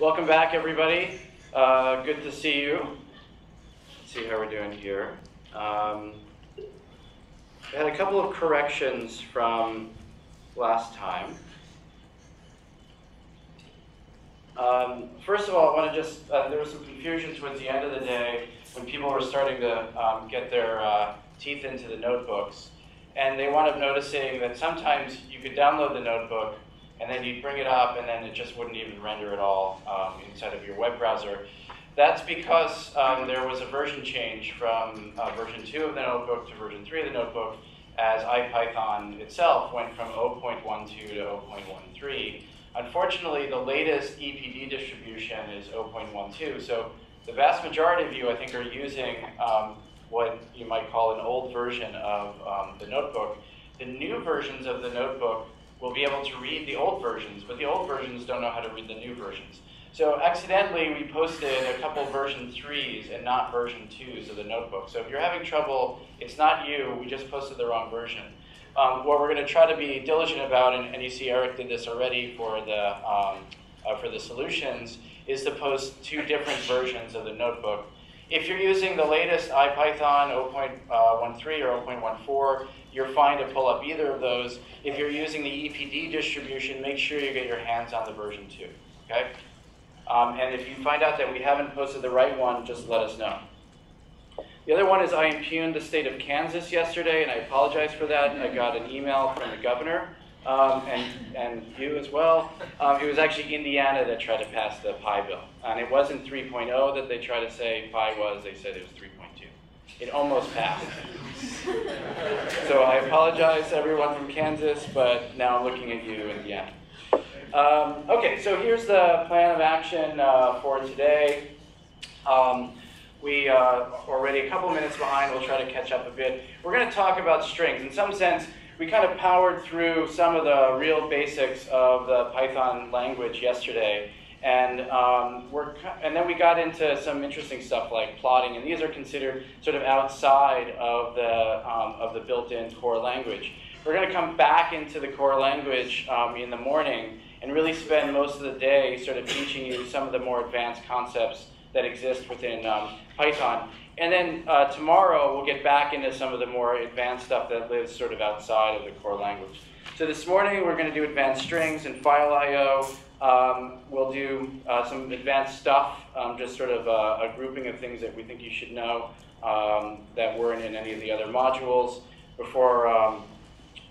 Welcome back, everybody. Uh, good to see you. Let's see how we're doing here. Um, I had a couple of corrections from last time. Um, first of all, I want to just, uh, there was some confusion towards the end of the day when people were starting to um, get their uh, teeth into the notebooks. And they wound up noticing that sometimes you could download the notebook and then you'd bring it up and then it just wouldn't even render at all um, inside of your web browser. That's because um, there was a version change from uh, version 2 of the notebook to version 3 of the notebook as IPython itself went from 0.12 to 0.13. Unfortunately, the latest EPD distribution is 0.12, so the vast majority of you, I think, are using um, what you might call an old version of um, the notebook. The new versions of the notebook will be able to read the old versions, but the old versions don't know how to read the new versions. So accidentally, we posted a couple version 3s and not version 2s of the notebook. So if you're having trouble, it's not you, we just posted the wrong version. Um, what we're going to try to be diligent about, and, and, you see Eric did this already for the, um, uh, for the solutions, is to post two different versions of the notebook. If you're using the latest IPython 0.13 or 0.14, you're fine to pull up either of those. If you're using the EPD distribution, make sure you get your hands on the version 2. Okay? Um, and if you find out that we haven't posted the right one, just let us know. The other one is I impugned the state of Kansas yesterday, and I apologize for that. I got an email from the governor, um, and, and you as well. Um, it was actually Indiana that tried to pass the Pi bill. And it wasn't 3.0 that they tried to say Pi was, they said it was 3.2. It almost passed. so I apologize everyone from Kansas, but now I'm looking at you, Indiana. Um, okay, so here's the plan of action uh, for today. Um, we are uh, already a couple minutes behind. We'll try to catch up a bit. We're going to talk about strings. In some sense, we kind of powered through some of the real basics of the Python language yesterday. And, um, we're, and then we got into some interesting stuff like plotting, and these are considered sort of outside of the, um, of the built-in core language. We're going to come back into the core language um, in the morning and really spend most of the day sort of teaching you some of the more advanced concepts that exist within um, Python. And then uh, tomorrow we'll get back into some of the more advanced stuff that lives sort of outside of the core language. So this morning we're going to do advanced strings and file I.O. Um, we'll do uh, some advanced stuff, um, just sort of a, a, grouping of things that we think you should know um, that weren't in any of the other modules before um,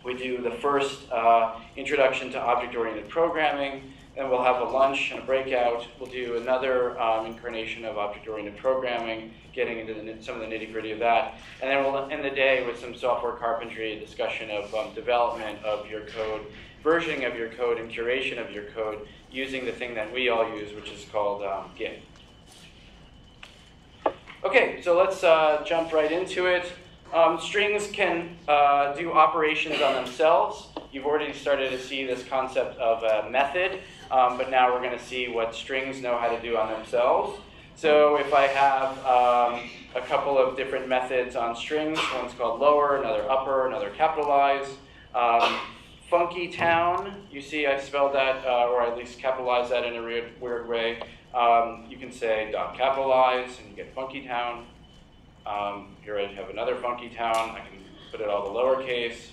we do the first uh, introduction to object-oriented programming, then we'll have a lunch and a breakout. We'll do another um, incarnation of object-oriented programming, getting into the, some of the nitty-gritty of that. And then we'll end the day with some software carpentry, a discussion of um, development of your code, versioning of your code, and curation of your code using the thing that we all use, which is called um, Git. Okay, so let's uh, jump right into it. Um, strings can uh, do operations on themselves. You've already started to see this concept of a method, um, but now we're going to see what strings know how to do on themselves. So if I have um, a couple of different methods on strings, one's called lower, another upper, another capitalize. Funky town, you see I spelled that, uh, or at least capitalized that in a weird, weird way. Um, you can say dot capitalize and you get funky town. Um, here I have another funky town. I can put it all the lowercase.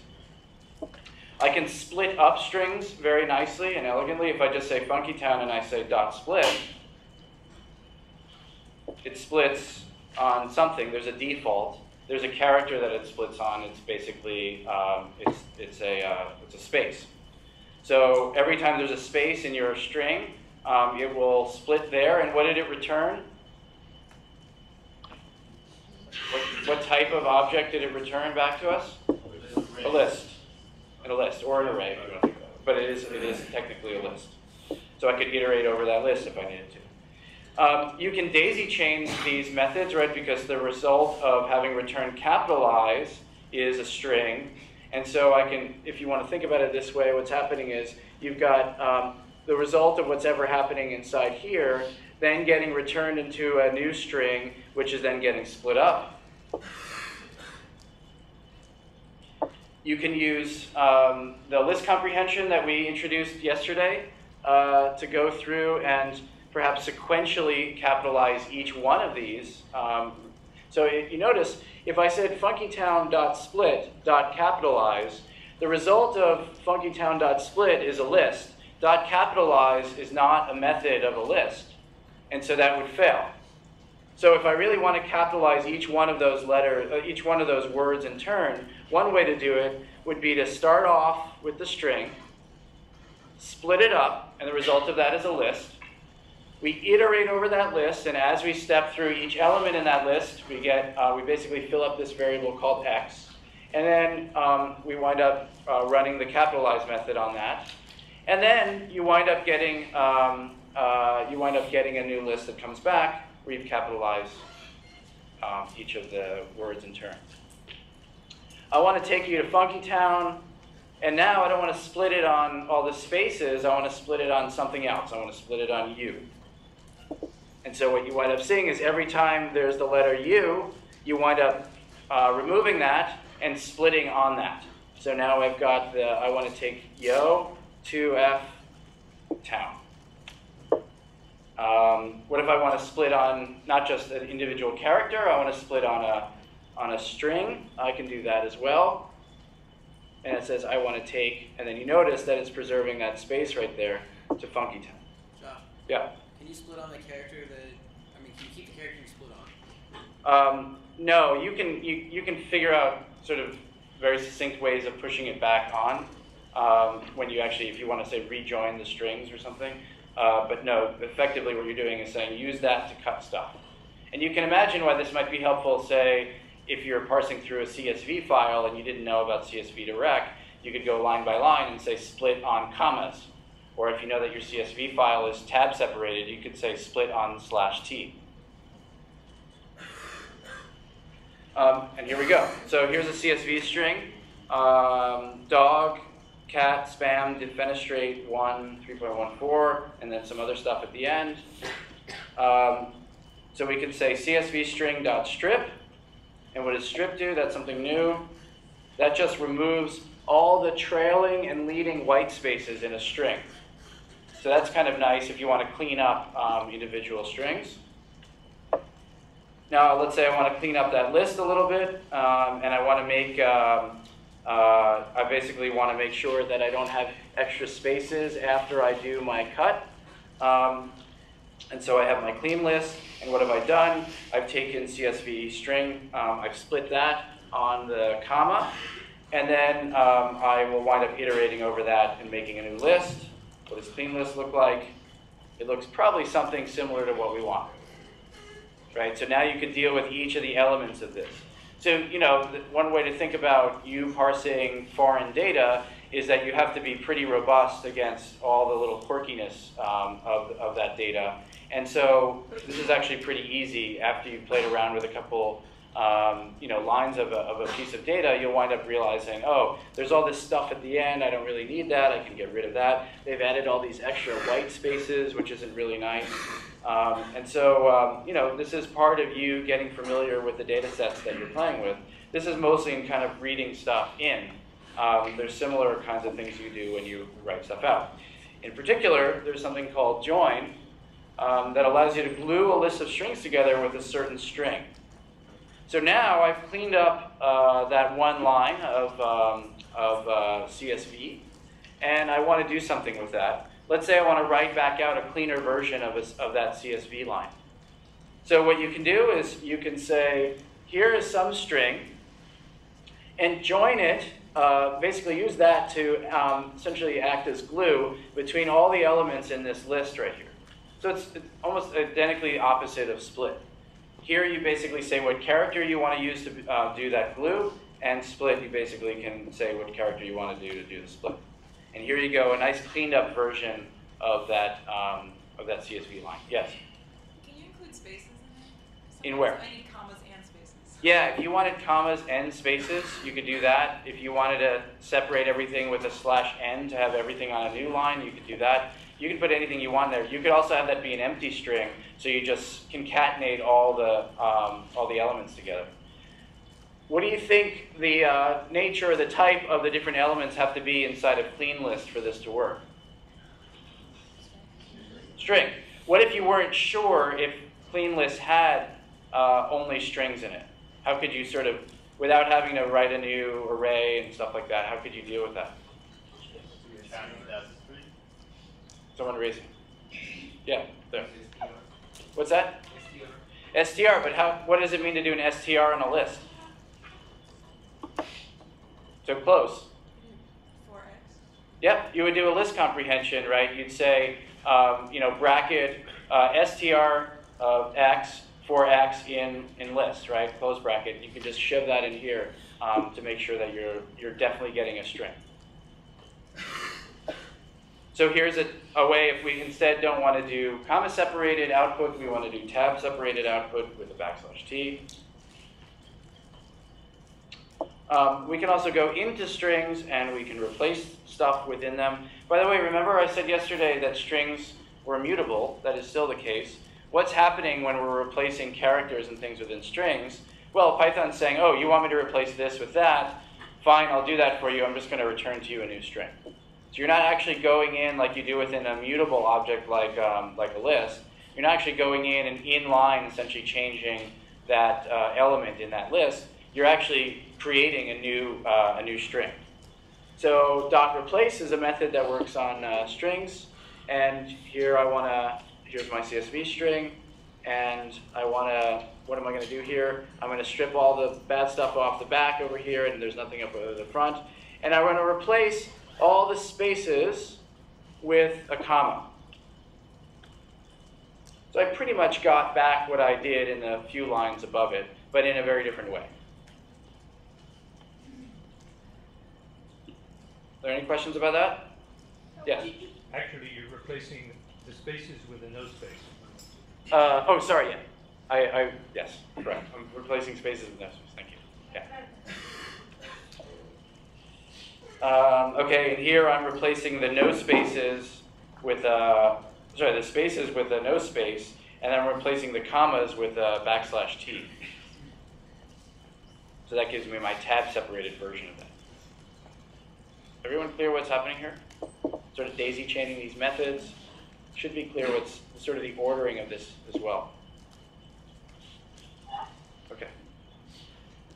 I can split up strings very nicely and elegantly. If I just say funky town and I say dot split, it splits on something. There's a default. There's a character that it splits on. It's basically um, it's it's a uh, it's a space. So every time there's a space in your string, um, it will split there. And what did it return? What, what type of object did it return back to us? A list. And a list, or an array, but it is, it is technically a list. So I could iterate over that list if I needed to. Um, you can daisy chain these methods, right, because the result of having return capitalize is a string. And so I can, if you want to think about it this way, what's happening is you've got um, the result of what's ever happening inside here, then getting returned into a new string, which is then getting split up you can use um, the list comprehension that we introduced yesterday uh, to go through and perhaps sequentially capitalize each one of these. Um, so you notice, if I said funkytown.split.capitalize, the result of funkytown.split is a list. Dot capitalize is not a method of a list, and so that would fail. So if I really want to capitalize each one of those letters, uh, each one of those words in turn, one way to do it would be to start off with the string, split it up, and the result of that is a list. We iterate over that list, and as we step through each element in that list, we get uh, we basically fill up this variable called x, and then um, we wind up uh, running the capitalize method on that, and then you wind up getting um, uh, you wind up getting a new list that comes back where you've capitalized um, each of the words in turn. I want to take you to Funky Town, and now I don't want to split it on all the spaces. I want to split it on something else. I want to split it on U. And so what you wind up seeing is every time there's the letter U, you wind up uh, removing that and splitting on that. So now I've got the, I want to take Yo to F town. Um, what if I want to split on not just an individual character, I want to split on a, on a string, I can do that as well. And it says I want to take, and then you notice that it's preserving that space right there to Funky Town. Josh, Yeah. Can you split on the character that, I mean, can you keep the character you split on? Um, no, you can you, you can figure out sort of very succinct ways of pushing it back on um, when you actually, if you want to say rejoin the strings or something. Uh, but no, effectively what you're doing is saying use that to cut stuff. And you can imagine why this might be helpful, say, if you're parsing through a CSV file and you didn't know about CSV direct, you could go line by line and say split on commas. Or if you know that your CSV file is tab separated, you could say split on slash t. Um, and here we go. So here's a CSV string. Um, dog, cat, spam, defenestrate 1, 3.14, and then some other stuff at the end. Um, so we could say CSV string dot strip. And what does strip do? That's something new. That just removes all the trailing and leading white spaces in a string. So that's kind of nice if you want to clean up um, individual strings. Now, let's say I want to clean up that list a little bit, um, and I want to make, um, uh, I basically want to make sure that I don't have extra spaces after I do my cut. Um, and so I have my clean list, and what have I done? I've taken CSV string, um, I've split that on the comma, and then um, I will wind up iterating over that and making a new list. What does clean list look like? It looks probably something similar to what we want right? So now you can deal with each of the elements of this. So, you know, one way to think about you parsing foreign data is that you have to be pretty robust against all the little quirkiness um, of, of that data. And so this is actually pretty easy after you've played around with a couple um, you know, lines of a, of a piece of data, you'll wind up realizing, oh, there's all this stuff at the end, I don't really need that, I can get rid of that. They've added all these extra white spaces, which isn't really nice. Um, and so, um, you know, this is part of you getting familiar with the data sets that you're playing with. This is mostly in kind of reading stuff in. Um, there's similar kinds of things you do when you write stuff out. In particular, there's something called join um, that allows you to glue a list of strings together with a certain string. So now I've cleaned up uh, that one line of, um, of uh, CSV, and I want to do something with that. Let's say I want to write back out a cleaner version of, a, of that CSV line. So what you can do is you can say, here is some string, and join it, uh, basically use that to um, essentially act as glue between all the elements in this list right here. So it's, it's almost identically opposite of split. Here you basically say what character you want to use to uh, do that glue, and split you basically can say what character you want to do to do the split. And here you go, a nice cleaned up version of that, um, of that CSV line. Yes? Can you include spaces In it? in where? I need commas and spaces. Yeah, if you wanted commas and spaces, you could do that. If you wanted to separate everything with a slash n to have everything on a new line, you could do that. You can put anything you want there. You could also have that be an empty string, so you just concatenate all the, um, all the elements together. What do you think the uh, nature or the type of the different elements have to be inside a clean list for this to work? String. What if you weren't sure if clean list had uh, only strings in it? How could you sort of, without having to write a new array and stuff like that, how could you deal with that? Someone raising. Yeah, there. What's that? STR, but how, what does it mean to do an STR on a list? So close. For X. Yep, you would do a list comprehension, right? You'd say, um, you know, bracket uh, str of x for x in, in list, right? Close bracket. You can just shove that in here um, to make sure that you're, you're definitely getting a string. So here's a, a way if we instead don't want to do comma separated output, we want to do tab separated output with a backslash t. Um, we can also go into strings and we can replace stuff within them. By the way, remember I said yesterday that strings were mutable. That is still the case. What's happening when we're replacing characters and things within strings? Well, Python's saying, oh, you want me to replace this with that? Fine, I'll do that for you. I'm just going to return to you a new string. So you're not actually going in like you do within a mutable object like, um, like a list. You're not actually going in and in line essentially changing that uh, element in that list. You're actually creating a new, uh, a new string. So dot replace is a method that works on uh, strings. And here I want to, here's my CSV string. And I want to, what am I going to do here? I'm going to strip all the bad stuff off the back over here, and there's nothing up the front. And I want to replace all the spaces with a comma. So I pretty much got back what I did in the few lines above it, but in a very different way. Are there any questions about that? Yes. Actually, you're replacing the spaces with a no space. Uh, oh, sorry, yeah. I, I, yes, correct. I'm replacing spaces with no space. Thank you. Yeah. Um, okay, and here I'm replacing the no spaces with, uh, sorry, the spaces with a no space, and then I'm replacing the commas with a backslash t. So that gives me my tab separated version of that. Everyone clear what's happening here? Sort of daisy chaining these methods. Should be clear what's sort of the ordering of this as well. Okay.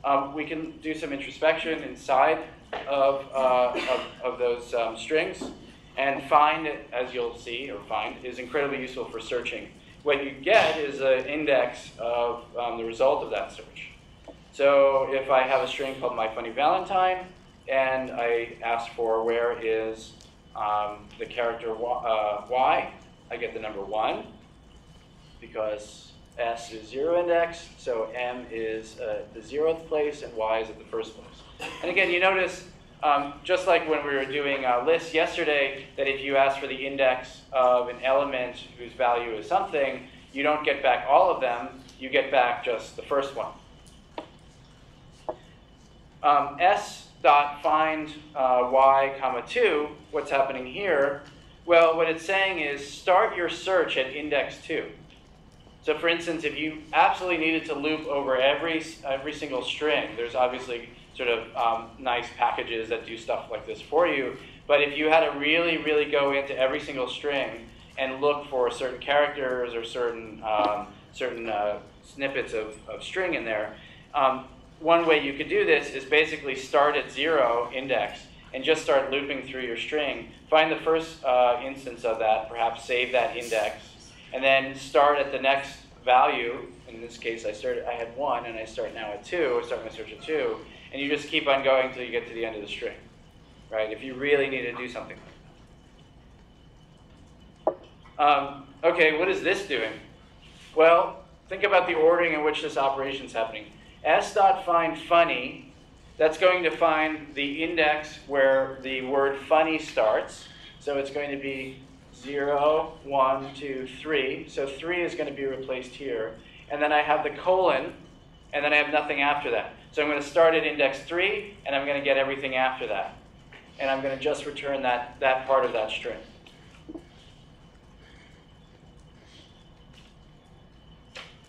Um, we can do some introspection inside of, uh, of, of, those um, strings. And find, as you'll see, or find, is incredibly useful for searching. What you get is an index of um, the result of that search. So if I have a string called my funny Valentine, and I ask for where is um, the character uh, y, I get the number 1 because s is 0 index, so m is uh, the 0th place and y is at the first place. And again, you notice, um, just like when we were doing a list yesterday, that if you ask for the index of an element whose value is something, you don't get back all of them, you get back just the first one. Um, s dot find uh, y comma 2, what's happening here? Well, what it's saying is start your search at index 2. So for instance, if you absolutely needed to loop over every, every single string, there's obviously sort of um, nice packages that do stuff like this for you. But if you had to really, really go into every single string and look for certain characters or certain, um, certain uh, snippets of, of string in there, um, one way you could do this is basically start at zero index and just start looping through your string. Find the first uh, instance of that, perhaps save that index, and then start at the next value. In this case, I started. I had one, and I start now at two. I start my search at two, and you just keep on going until you get to the end of the string, right? If you really need to do something like that. Um, okay, what is this doing? Well, think about the ordering in which this operation is happening s dot find funny, that's going to find the index where the word funny starts. So it's going to be 0, 1, 2, 3. So 3 is going to be replaced here. And then I have the colon, and then I have nothing after that. So I'm going to start at index 3, and I'm going to get everything after that. And I'm going to just return that, that part of that string.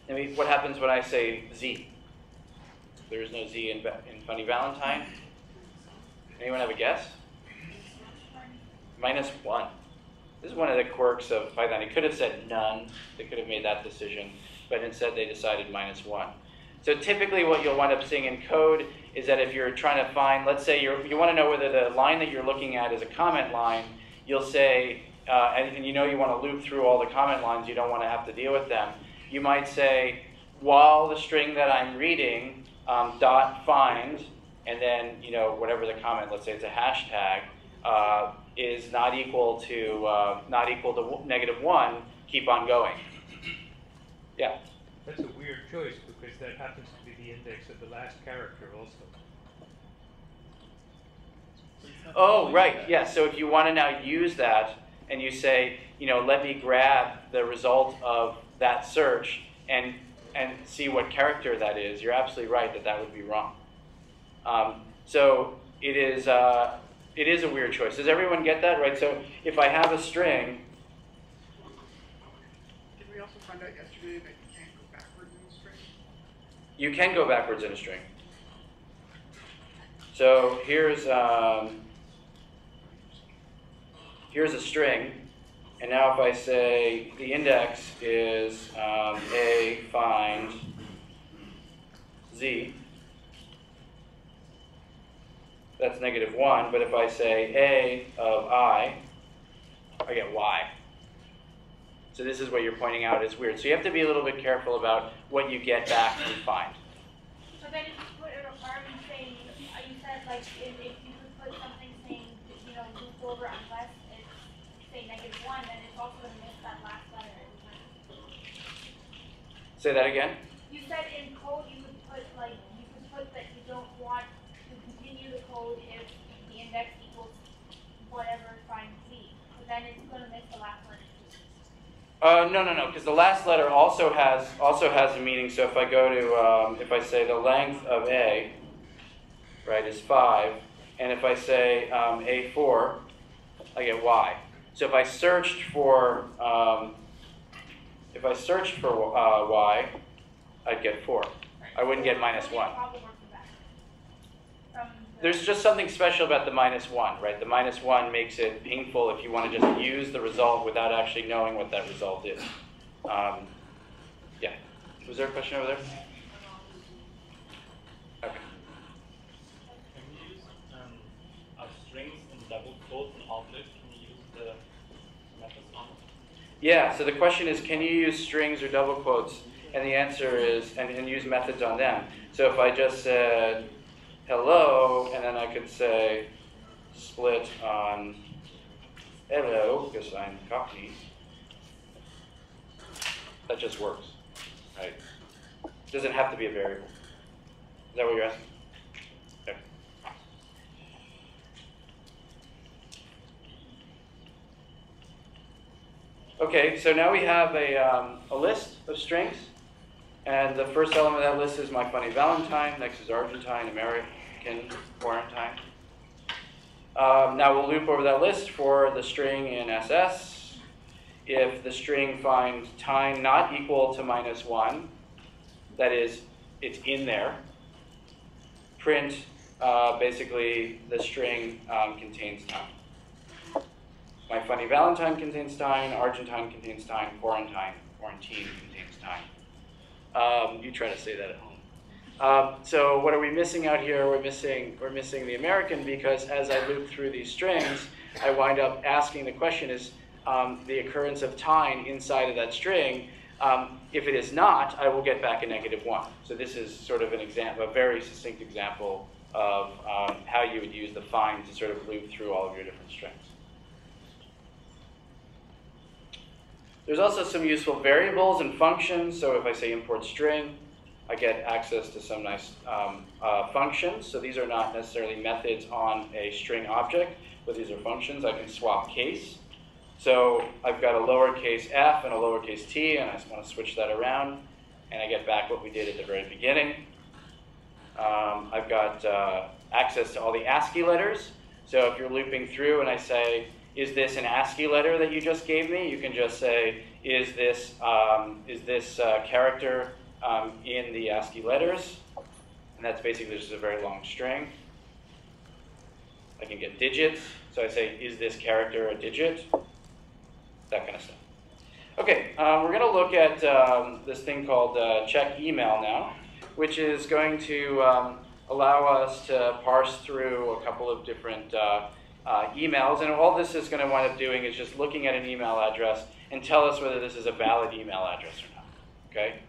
And what happens when I say z? There is no Z in, in Funny Valentine. Anyone have a guess? Minus 1. This is one of the quirks of Python. It could have said none. They could have made that decision, but instead they decided minus one. So typically what you'll wind up seeing in code is that if you're trying to find, let's say you're, you want to know whether the line that you're looking at is a comment line, you'll say, uh, and, and you know you want to loop through all the comment lines, you don't want to have to deal with them. You might say, while the string that I'm reading um, dot find, and then you know whatever the comment, let's say it's a hashtag, uh, is not equal to uh, not equal to negative one, keep on going. Yeah. That's a weird choice because that happens to be the index of the last character also. Oh, right. Yeah. So if you want to now use that and you say, you know, let me grab the result of that search and and see what character that is, you're absolutely right that that would be wrong. Um, so it is uh, it is a weird choice. Does everyone get that right? So if I have a string, Did we also find out yesterday that you can't go backwards in the string? you can go backwards in a string. So here's um, here's a string, and now if I say the index is um, a find z, that's negative one. But if I say a of i, I get y. So this is what you're pointing out is weird. So you have to be a little bit careful about what you get back and find. So then if you put a requirement saying, you said like, if, if you could put something saying, you know, loop over unless it's, say, negative one, then it's also gonna miss that last letter. Say that again. You said in code you could put like, you could put that you don't want to continue the code if the index equals whatever find Z. But then it's gonna miss the last letter. Uh, no, no, no, because the last letter also has also has a meaning. So if I go to um, if I say the length of a, right, is five, and if I say um, a four, I get y. So if I searched for um, if I searched for uh, y, I'd get four. I wouldn't get minus one. problem working back. From the- There's just something special about the minus one, right? The minus one makes it painful if you want to just use the result without actually knowing what that result is. Um, yeah. Was there a question over there? Okay. Can you use um, our strings in double quotes and? Can you use the methods on? Yeah, so the question is can you use strings or double quotes? And the answer is, and, and use methods on them. So if I just said hello, and then I could say split on hello, because I'm Cockney, that just works, right? Doesn't have to be a variable. Is that what you're asking? Okay. Okay, so now we have a, um, a list of strings. And the first element of that list is my funny Valentine. Next is Argentine, American, quarantine. Um, now we'll loop over that list for the string in SS. If the string finds time not equal to minus one, that is, it's in there, print uh, basically the string um, contains time. My funny Valentine contains time, Argentine contains time, quarantine, quarantine contains time. Um, you try to say that at home. Um, so what are we missing out here? We're missing we're missing the American because as I loop through these strings, I wind up asking the question: Is um, the occurrence of time inside of that string? Um, if it is not, I will get back a negative one. So this is sort of an example, a very succinct example of um, how you would use the find to sort of loop through all of your different strings. There's also some useful variables and functions. So if I say import string, I get access to some nice um, uh, functions. So these are not necessarily methods on a string object, but these are functions. I can swap case. So I've got a lowercase f and a lowercase t, and I just want to switch that around, and I get back what we did at the very beginning. Um, I've got uh, access to all the ASCII letters. So if you're looping through and I say, is this an ASCII letter that you just gave me? You can just say, is this, um, is this uh, character um, in the ASCII letters? And that's basically just a very long string. I can get digits. So I say, is this character a digit? that kind of stuff. Okay, um, we're going to look at um, this thing called uh, check email now, which is going to um, allow us to parse through a couple of different uh, uh, emails. And all this is going to wind up doing is just looking at an email address and tell us whether this is a valid email address or not. Okay?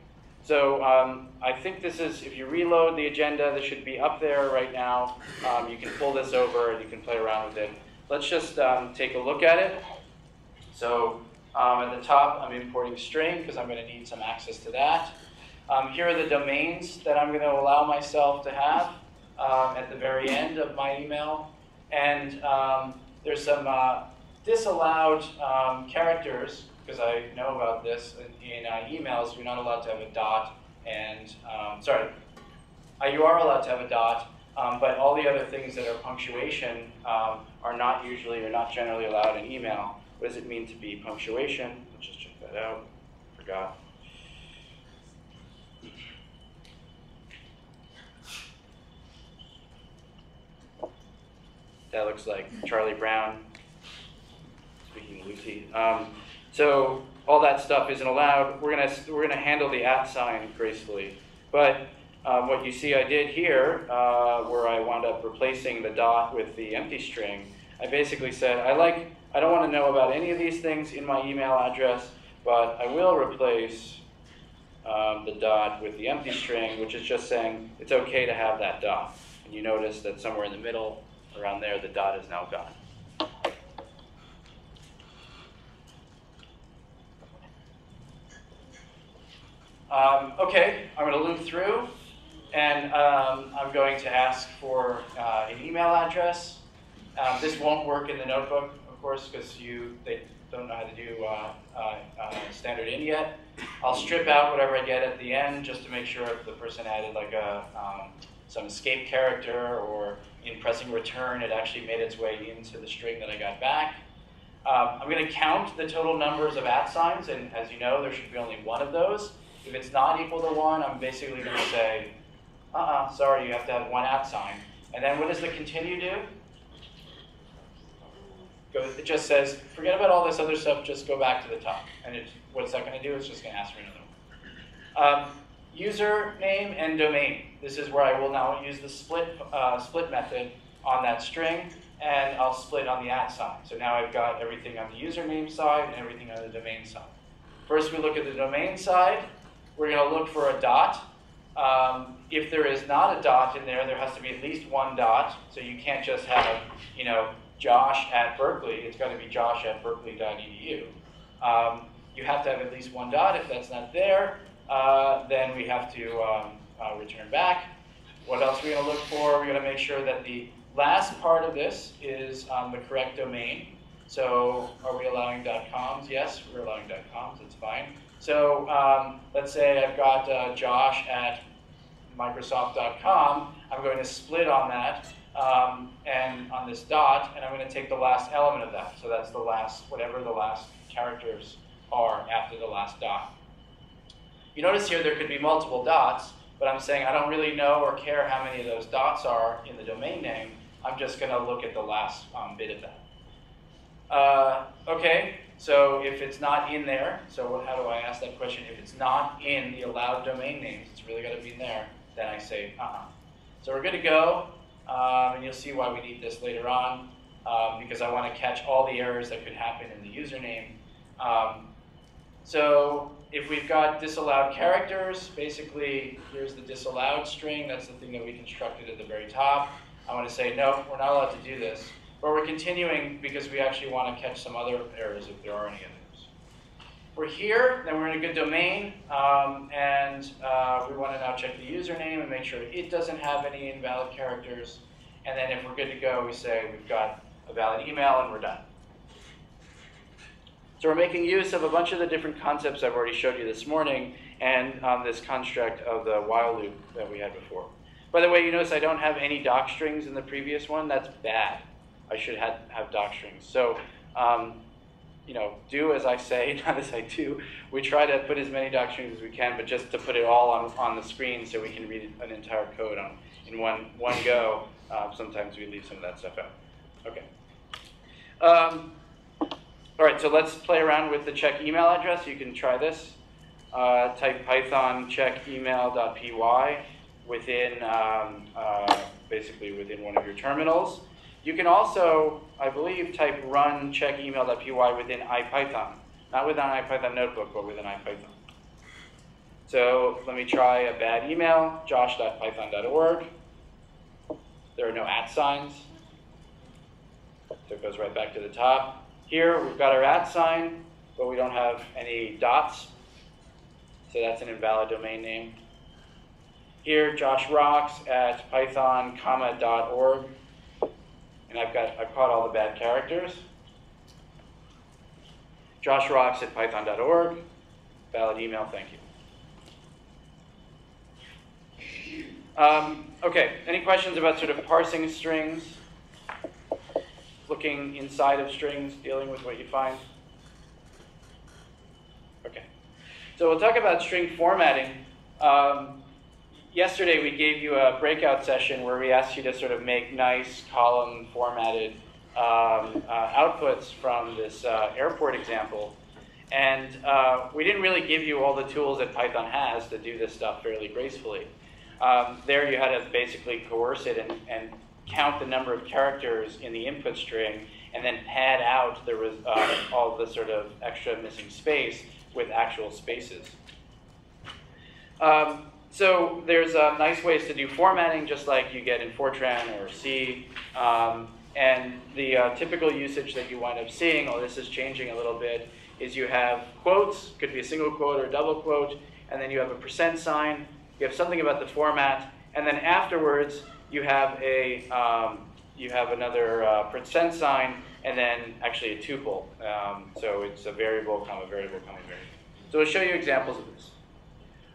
So um, I think this is, if you reload the agenda, this should be up there right now. Um, you can pull this over and you can play around with it. Let's just um, take a look at it. So um, at the top, I'm importing string because I'm going to need some access to that. Um, here are the domains that I'm going to allow myself to have um, at the very end of my email. And there's some uh, disallowed characters, because I know about this in, in uh, emails, you're not allowed to have a dot and, um, sorry, uh, you are allowed to have a dot, um, but all the other things that are punctuation um, are not usually or not generally allowed in email. What does it mean to be punctuation? Let's just check that out. Forgot. That looks like Charlie Brown speaking Lucy. Um, so all that stuff isn't allowed. We're gonna we're gonna handle the at sign gracefully. But um, what you see I did here, uh, where I wound up replacing the dot with the empty string, I basically said I like I don't want to know about any of these things in my email address, but I will replace um, the dot with the empty string, which is just saying it's okay to have that dot. And you notice that somewhere in the middle, around there, the dot is now gone. Um, okay, I'm going to loop through, and um, I'm going to ask for uh, an email address. Um, this won't work in the notebook, of course, because you they don't know how to do uh, uh, uh, standard in yet. I'll strip out whatever I get at the end just to make sure if the person added like a um, some escape character or in pressing return, it actually made its way into the string that I got back. Um, I'm going to count the total numbers of at signs, and as you know, there should be only one of those. If it's not equal to one, I'm basically going to say, uh-uh, sorry, you have to have one at sign. And then what does the continue do? It just says, forget about all this other stuff, just go back to the top. And it, what's that going to do? It's just going to ask for another one. Um, user name and domain. This is where I will now use the split, uh, split method on that string, and I'll split on the at sign. So now I've got everything on the username side and everything on the domain side. First, we look at the domain side. We're going to look for a dot. Um, if there is not a dot in there, there has to be at least one dot. So you can't just have, you know, Josh at Berkeley. It's got to be Josh at berkeley.edu. Um, you have to have at least one dot. If that's not there, uh, then we have to um, uh, return back. What else are we going to look for? We're going to make sure that the last part of this is um, the correct domain. So are we allowing .coms? Yes, we're allowing .coms. That's fine. So um, let's say I've got uh, Josh at Microsoft.com. I'm going to split on that um, and on this dot, and I'm going to take the last element of that. So that's the last, whatever the last characters are after the last dot. You notice here there could be multiple dots, but I'm saying I don't really know or care how many of those dots are in the domain name. I'm just going to look at the last um, bit of that. Uh, okay, so if it's not in there, so how do I ask that question? If it's not in the allowed domain names, it's really got to be in there, then I say, uh-uh. So we're good to go, um, and you'll see why we need this later on, um, because I want to catch all the errors that could happen in the username. Um, so if we've got disallowed characters, basically here's the disallowed string, that's the thing that we constructed at the very top. I want to say, no, we're not allowed to do this. But we're continuing because we actually want to catch some other errors if there are any others. We're here, then we're in a good domain, um, and uh, we want to now check the username and make sure it doesn't have any invalid characters. And then if we're good to go, we say we've got a valid email and we're done. So we're making use of a bunch of the different concepts I've already showed you this morning and um, this construct of the while loop that we had before. By the way, you notice I don't have any doc strings in the previous one. That's bad. I should have, have doc strings. So, um, you know, do as I say, not as I do. We try to put as many doc strings as we can, but just to put it all on, on the screen so we can read an entire code on, in one, one go, uh, sometimes we leave some of that stuff out. Okay. Um, All right, so let's play around with the check email address. You can try this. Uh, type python check email.py within, um, uh, basically within one of your terminals. You can also, I believe, type run check email.py within IPython. Not within IPython notebook, but within IPython. So let me try a bad email, josh.python.org. There are no at signs. So it goes right back to the top. Here we've got our at sign, but we don't have any dots. So that's an invalid domain name. Here, Josh rocks at python, comma, dot org. And I've got, I've caught all the bad characters. Josh rocks at python.org. Valid email, thank you. Um, okay, any questions about sort of parsing strings? Looking inside of strings, dealing with what you find? Okay. So we'll talk about string formatting. Um, yesterday we gave you a breakout session where we asked you to sort of make nice column formatted um, uh, outputs from this uh, airport example. And uh, we didn't really give you all the tools that Python has to do this stuff fairly gracefully. Um, there you had to basically coerce it and, and, count the number of characters in the input string and then pad out the uh, all the sort of extra missing space with actual spaces. Um, so there's uh, nice ways to do formatting, just like you get in Fortran or C. Um, and the uh, typical usage that you wind up seeing, oh, this is changing a little bit, is you have quotes, could be a single quote or a double quote, and then you have a percent sign, you have something about the format, and then afterwards you have a um, you have another uh, percent sign, and then actually a tuple. Um, so it's a variable, comma variable, comma variable. So we'll show you examples of this.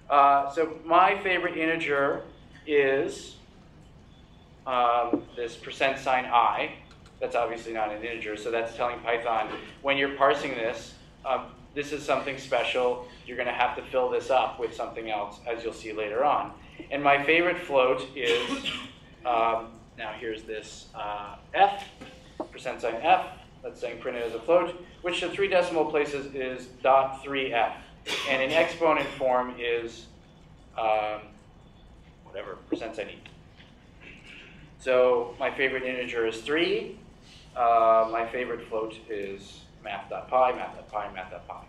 Uh, so my favorite integer is um, this percent sign i. That's obviously not an integer, so that's telling Python when you're parsing this, um, this is something special. You're going to have to fill this up with something else, as you'll see later on. And my favorite float is, um, now here's this uh, f, percent sign f, that's saying print it as a float, which to three decimal places is dot 3f. And in exponent form is um, whatever, percent I need. So my favorite integer is 3. Uh, my favorite float is math.pi, math.pi, math.pi.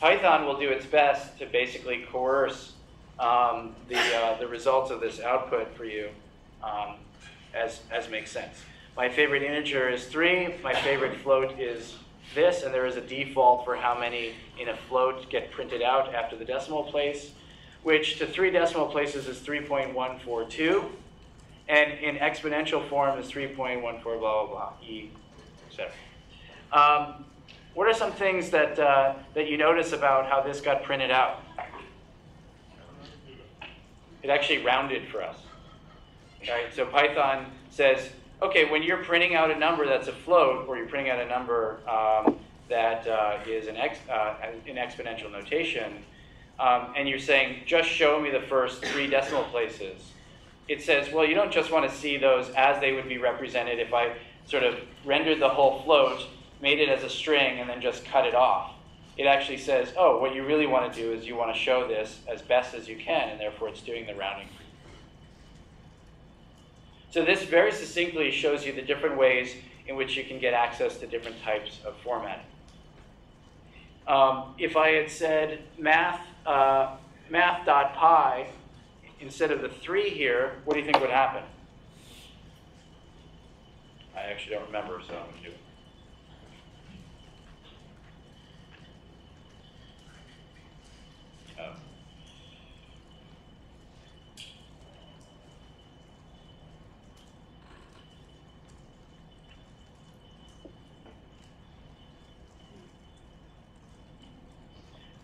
Python will do its best to basically coerce um, the, uh, the results of this output for you um, as, as makes sense. My favorite integer is 3. My favorite float is this, and there is a default for how many in a float get printed out after the decimal place, which to three decimal places is 3.142, and in exponential form is 3.14 blah, blah, blah, e, etc. Um, what are some things that, uh, that you notice about how this got printed out? It actually rounded for us. Right? So Python says, okay, when you're printing out a number that's a float, or you're printing out a number um, that uh, is an ex, uh, in exponential notation, um, and you're saying, just show me the first three decimal places, it says, well, you don't just want to see those as they would be represented if I sort of rendered the whole float, made it as a string, and then just cut it off. It actually says, oh, what you really want to do is you want to show this as best as you can, and therefore it's doing the rounding so this very succinctly shows you the different ways in which you can get access to different types of formatting. Um, if I had said math, uh, math.pi instead of the 3 here, what do you think would happen? I actually don't remember, so I'm going to do it.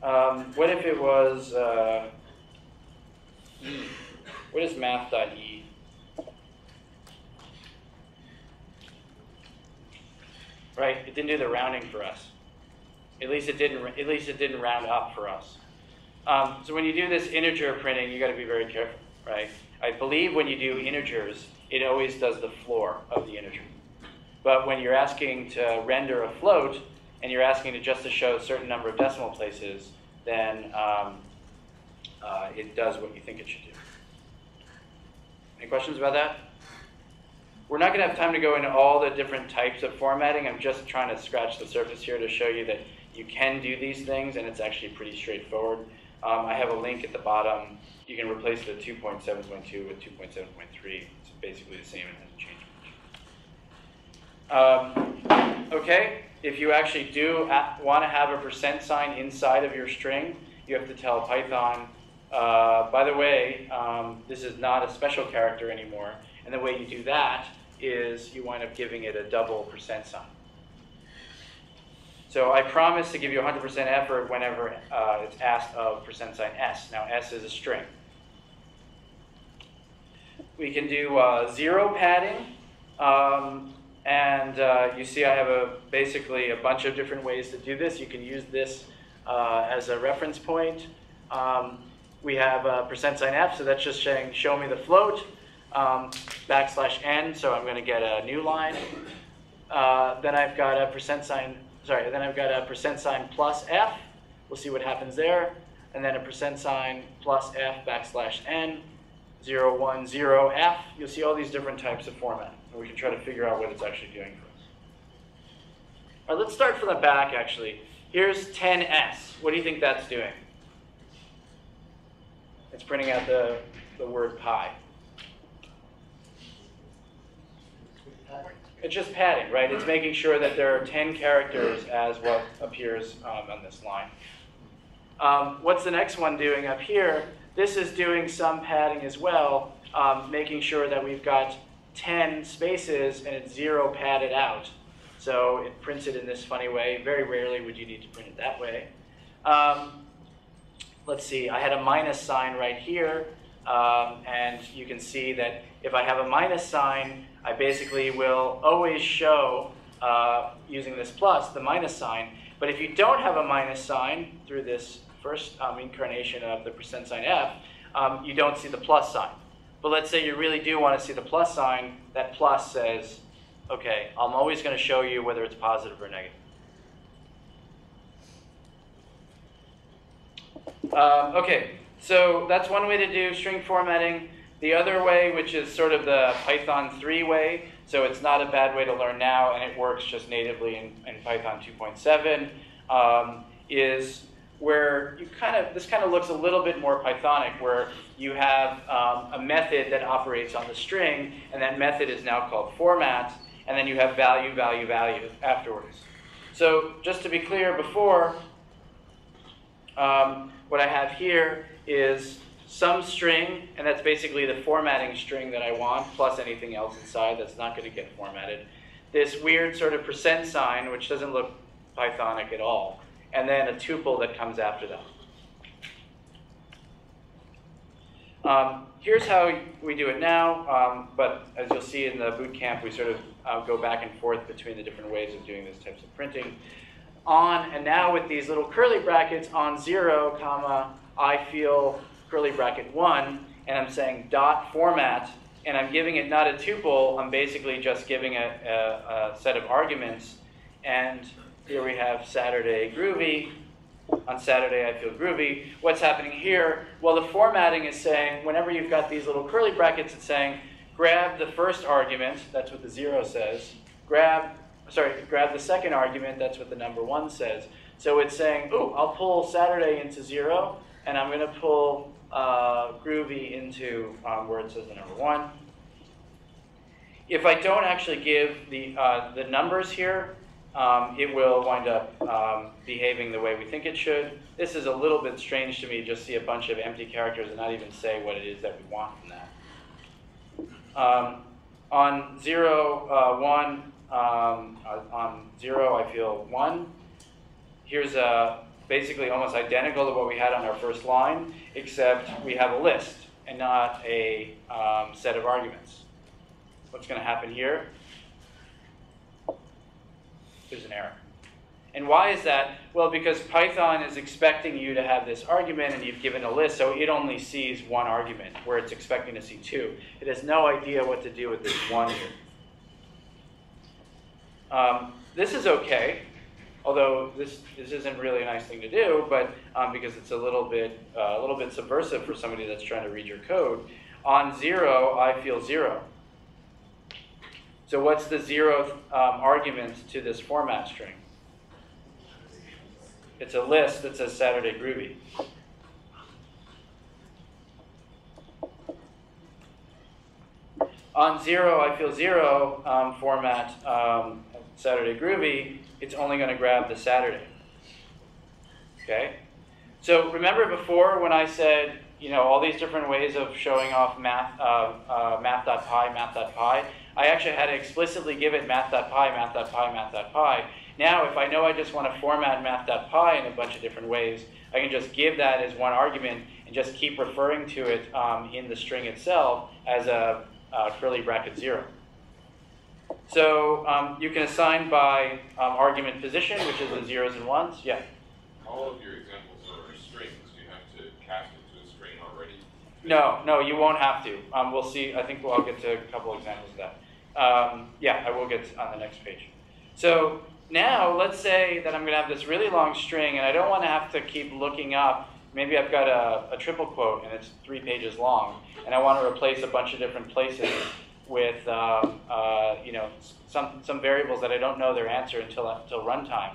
Um, what if it was, uh, what is math.e? Right, it didn't do the rounding for us. At least it didn't. At least it didn't round up for us. Um, so when you do this integer printing, you got to be very careful, right? I believe when you do integers, it always does the floor of the integer. But when you're asking to render a float, and you're asking it just to show a certain number of decimal places, then um, uh, it does what you think it should do. Any questions about that? We're not going to have time to go into all the different types of formatting. I'm just trying to scratch the surface here to show you that you can do these things, and it's actually pretty straightforward. Um, I have a link at the bottom. You can replace the 2.7.2 with 2.7.3. It's basically the same. It hasn't changed. Um, okay, if you actually do want to have a percent sign inside of your string, you have to tell Python, uh, by the way, um, this is not a special character anymore. And the way you do that is you wind up giving it a double percent sign. So I promise to give you 100% effort whenever uh, it's asked of percent sign s. Now s is a string. We can do uh, zero padding. Um, and uh, you see I have a, basically a bunch of different ways to do this. You can use this uh, as a reference point. Um, we have a percent sign f, so that's just saying show me the float um, backslash n, so I'm going to get a new line. Uh, then I've got a percent sign, sorry, then I've got a percent sign plus f. We'll see what happens there. And then a percent sign plus f backslash n, 0, 1, 0, f. You'll see all these different types of format. And we can try to figure out what it's actually doing for us. All right, let's start from the back, actually. Here's 10s. What do you think that's doing? It's printing out the, the word pi. It's just padding, right? It's making sure that there are 10 characters as what appears um, on this line. Um, what's the next one doing up here? This is doing some padding as well, um, making sure that we've got 10 spaces and it's zero padded out. So it prints it in this funny way. Very rarely would you need to print it that way. Um, let's see, I had a minus sign right here. Um, and you can see that if I have a minus sign, I basically will always show, uh, using this plus, the minus sign. But if you don't have a minus sign through this first um, incarnation of the percent sign f, um, you don't see the plus sign. But let's say you really do want to see the plus sign, that plus says, okay, I'm always going to show you whether it's positive or negative. Um, okay, so that's one way to do string formatting. The other way, which is sort of the Python 3 way, so it's not a bad way to learn now, and it works just natively in, in Python 2.7, um, is where you kind of, this kind of looks a little bit more Pythonic, where you have um, a method that operates on the string, and that method is now called format, and then you have value, value, value afterwards. So just to be clear, before, um, what I have here is some string, and that's basically the formatting string that I want, plus anything else inside that's not going to get formatted. This weird sort of percent sign, which doesn't look Pythonic at all, and then a tuple that comes after them. Um, here's how we do it now, um, but as you'll see in the boot camp, we sort of uh, go back and forth between the different ways of doing these types of printing. On, and now with these little curly brackets, on zero, comma, I feel curly bracket 1, and I'm saying dot format, and I'm giving it not a tuple, I'm basically just giving a, a, a set of arguments. And here we have Saturday groovy. On Saturday, I feel groovy. What's happening here? Well, the formatting is saying, whenever you've got these little curly brackets, it's saying, grab the first argument, that's what the zero says. Grab, sorry, grab the second argument, that's what the number one says. So it's saying, oh, I'll pull Saturday into zero, and I'm going to pull uh, Groovy into um, where it says the number one. If I don't actually give the, uh, the numbers here, um, it will wind up um, behaving the way we think it should. This is a little bit strange to me, just see a bunch of empty characters and not even say what it is that we want from that. Um, on 0, uh, 1, um, uh, on 0 I feel 1. Here's a basically almost identical to what we had on our first line, except we have a list and not a um, set of arguments. What's going to happen here? There's an error. And why is that? Well, because Python is expecting you to have this argument and you've given a list, so it only sees one argument, where it's expecting to see two. It has no idea what to do with this one here. Um, this is okay Although this, this isn't really a nice thing to do, but um, because it's a little bit uh, a little bit subversive for somebody that's trying to read your code. On zero, I feel zero. So what's the zeroth um, argument to this format string? It's a list that says Saturday Groovy. On zero, I feel zero um, format um, Saturday Groovy, it's only going to grab the Saturday. Okay? So remember before when I said, you know, all these different ways of showing off math, uh, uh, math.pi, math.pi, I actually had to explicitly give it math.pi, math.pi, math.pi. Now, if I know I just want to format math.pi in a bunch of different ways, I can just give that as one argument and just keep referring to it um, in the string itself as a, a curly bracket zero. So um, you can assign by um, argument position, which is the zeros and ones. Yeah. All of your examples are strings. Do you have to cast it to a string already? No, no, you won't have to. Um, we'll see. I think we'll, I'll get to a couple examples of that. Um, yeah, I will get on the next page. So now let's say that I'm going to have this really long string, and I don't want to have to keep looking up. Maybe I've got a, a triple quote, and it's three pages long, and I want to replace a bunch of different places with um, uh, you know some some variables that I don't know their answer until until runtime.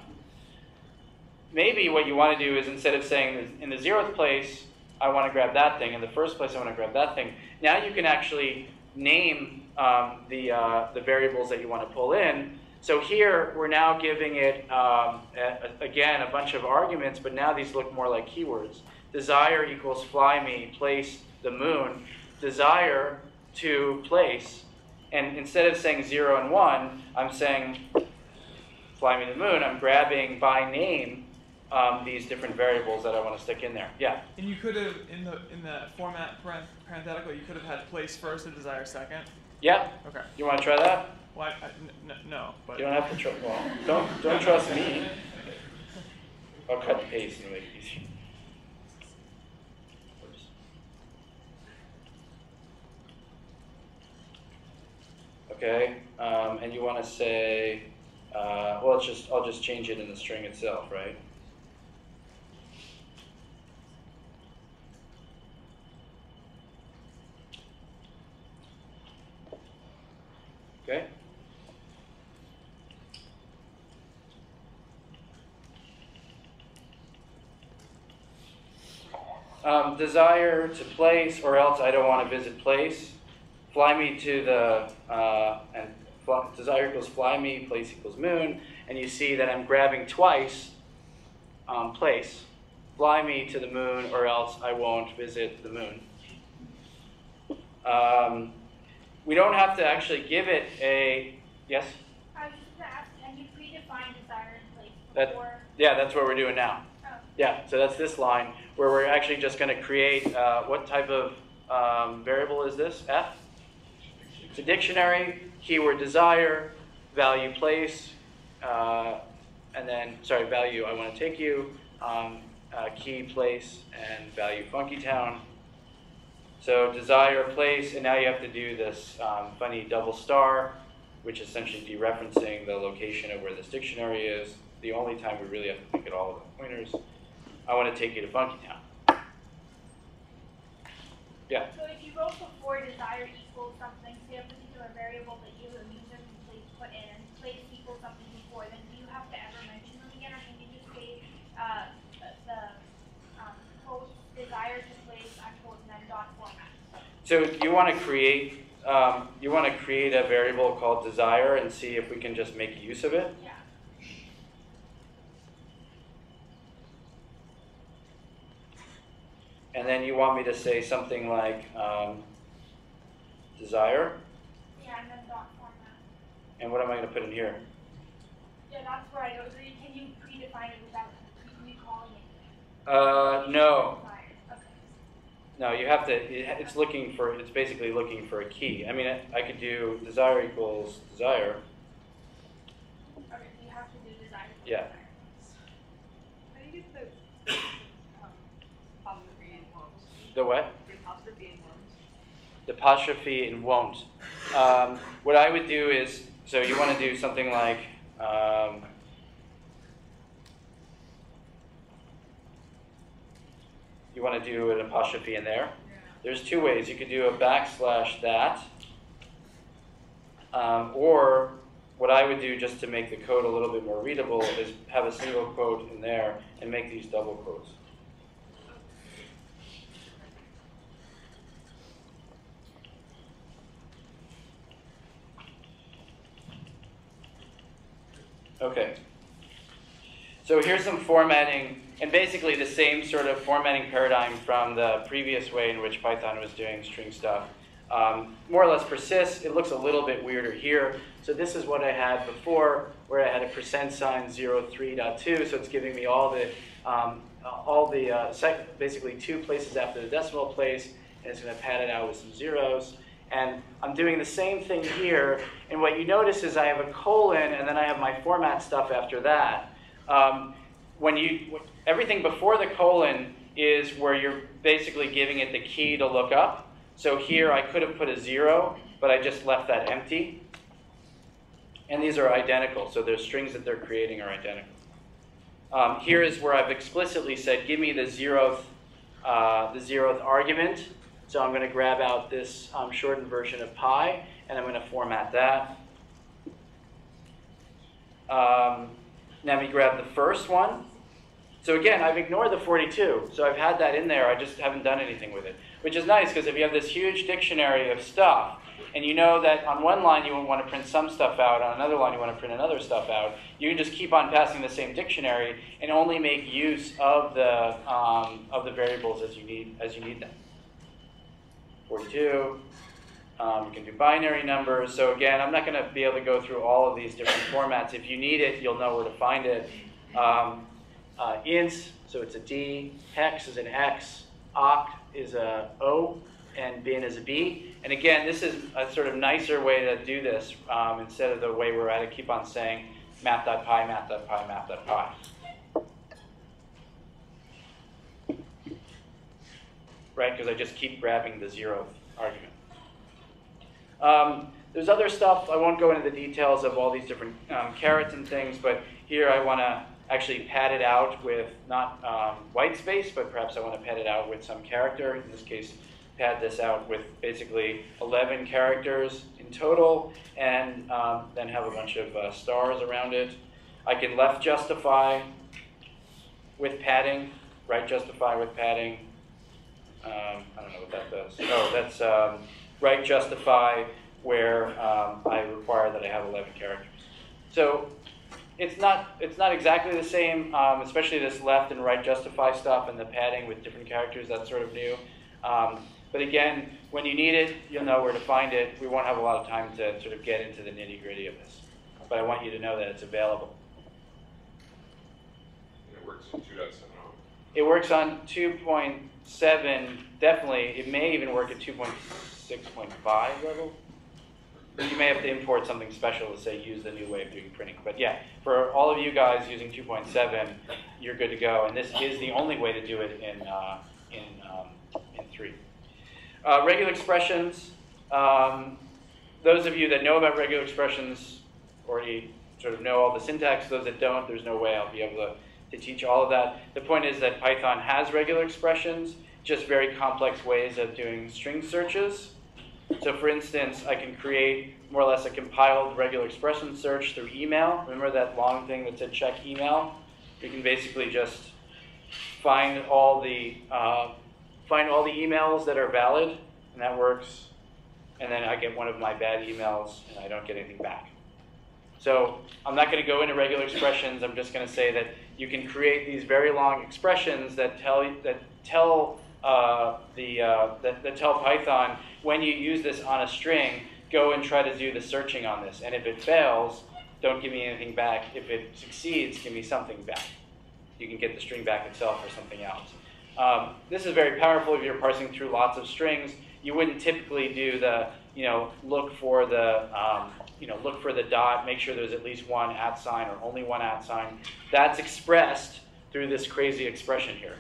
Maybe what you want to do is instead of saying in the zeroth place I want to grab that thing, in the first place I want to grab that thing. Now you can actually name um, the uh, the variables that you want to pull in. So here we're now giving it um, a, again a bunch of arguments, but now these look more like keywords. Desire equals fly me, place the moon. Desire to place, and instead of saying 0 and 1, I'm saying fly me to the moon. I'm grabbing by name um, these different variables that I want to stick in there. Yeah? And you could have, in the in the format parent, parenthetical, you could have had place first and desire second. Yeah? Okay. You want to try that? Well, I, I, n- n- no, but You don't have to trust, well, don't, don't trust me. I'll cut and paste and make it easier. Okay, um, and you want to say, uh, well, it's just, I'll just change it in the string itself, right? Okay? Um, desire to place, or else I don't want to visit place. Fly me to the, uh, and fly, desire equals fly me, place equals moon, and you see that I'm grabbing twice um, place. Fly me to the moon, or else I won't visit the moon. Um, we don't have to actually give it a, yes? I was just gonna ask, can you predefine desire in place That- Yeah, that's what we're doing now. Oh, Yeah, so that's this line where we're actually just going to create uh, what type of um, variable is this? F? It's a dictionary, keyword desire, value place, uh, and then, sorry, value I want to take you, um, uh, key place, and value funky town. So desire place, and now you have to do this um, funny double star, which essentially dereferencing the location of where this dictionary is. The only time we really have to think at all of the pointers. I want to take you to Funky Town. Yeah. So if you wrote before desire equals something, say a particular variable that you a user can place put in, and place equals something before, then do you have to ever mention them again, or can you just say, uh, the, um, quote, desire to place, unquote, and then dot format? So you want to create um, you want to create a variable called desire and see if we can just make use of it. Yeah. And then you want me to say something like um, desire. Yeah, and then dot format. And what am I going to put in here? Yeah, that's where I don't. Can you predefine it without recalling it? Uh, no. No, you have to. It's looking for. It's basically looking for a key. I mean, I, I could do desire equals desire. Okay, you have to do desire. equals Yeah. desire. How do you get the um, apostrophe in won't? The what? The apostrophe in won't? the apostrophe and won't. Um, what I would do is, so you want to do something like, um, you want to do an apostrophe in there. There's two ways. You could do a backslash that, um, or what I would do just to make the code a little bit more readable is have a single quote in there and make these double quotes. Okay. So here's some formatting, and basically the same sort of formatting paradigm from the previous way in which Python was doing string stuff. Um, more or less persists. It looks a little bit weirder here. So this is what I had before, where I had a percent sign 03.2. So it's giving me all the um, all the uh, basically two places after the decimal place, and it's going to pad it out with some zeros. And I'm doing the same thing here. And what you notice is I have a colon, and then I have my format stuff after that. Um, when you everything before the colon is where you're basically giving it the key to look up. So here I could have put a zero, but I just left that empty. And these are identical, so the strings that they're creating are identical. Um, here is where I've explicitly said, give me the zeroth, uh, the zeroth argument. So I'm going to grab out this um, shortened version of pi, and I'm going to format that. Um, now me grab the first one. So again, I've ignored the 42. So I've had that in there. I just haven't done anything with it, which is nice because if you have this huge dictionary of stuff, and you know that on one line you want to print some stuff out, on another line you want to print another stuff out, you can just keep on passing the same dictionary and only make use of the um, of the variables as you need as you need them. 42. Um, you can do binary numbers. So again, I'm not going to be able to go through all of these different formats. If you need it, you'll know where to find it. Um, uh, so it's a D. Hex is an X. Oct is a O, and bin is a B. And again, this is a sort of nicer way to do this um, instead of the way we're at it. Keep on saying math.pi, math.pi, math.pi. Right, because I just keep grabbing the zeroth argument. Um, there's other stuff. I won't go into the details of all these different um, carets and things, but here I want to actually pad it out with not um, white space, but perhaps I want to pad it out with some character. In this case, pad this out with basically 11 characters in total, and um, then have a bunch of uh, stars around it. I can left justify with padding, right justify with padding. Um, I don't know what that does. Oh, that's right justify where um, I require that I have 11 characters. So it's not it's not exactly the same, um, especially this left and right justify stuff and the padding with different characters. That's sort of new. Um, but again, when you need it, you'll know where to find it. We won't have a lot of time to sort of get into the nitty gritty of this, but I want you to know that it's available. And it works in 2.70. It works on 2.7, definitely. It may even work at 2.6.5 level. You may have to import something special to say use the new way of doing printing. But yeah, for all of you guys using 2.7, you're good to go. And this is the only way to do it in, uh, in, um, in 3. Uh, regular expressions. Um, those of you that know about regular expressions already sort of know all the syntax. Those that don't, there's no way I'll be able to to teach all of that. The point is that Python has regular expressions, just very complex ways of doing string searches. So for instance, I can create more or less a compiled regular expression search through email. Remember that long thing that said check email? You can basically just find all the uh, find all the emails that are valid, and that works. And then I get one of my bad emails, and I don't get anything back. So I'm not going to go into regular expressions. I'm just going to say that you can create these very long expressions that tell that tell uh, the uh, that, that tell Python when you use this on a string, go and try to do the searching on this. And if it fails, don't give me anything back. If it succeeds, give me something back. You can get the string back itself or something else. Um, this is very powerful if you're parsing through lots of strings. You wouldn't typically do the, you know, look for the, um, you know, look for the dot, make sure there's at least one at sign or only one at sign. That's expressed through this crazy expression here.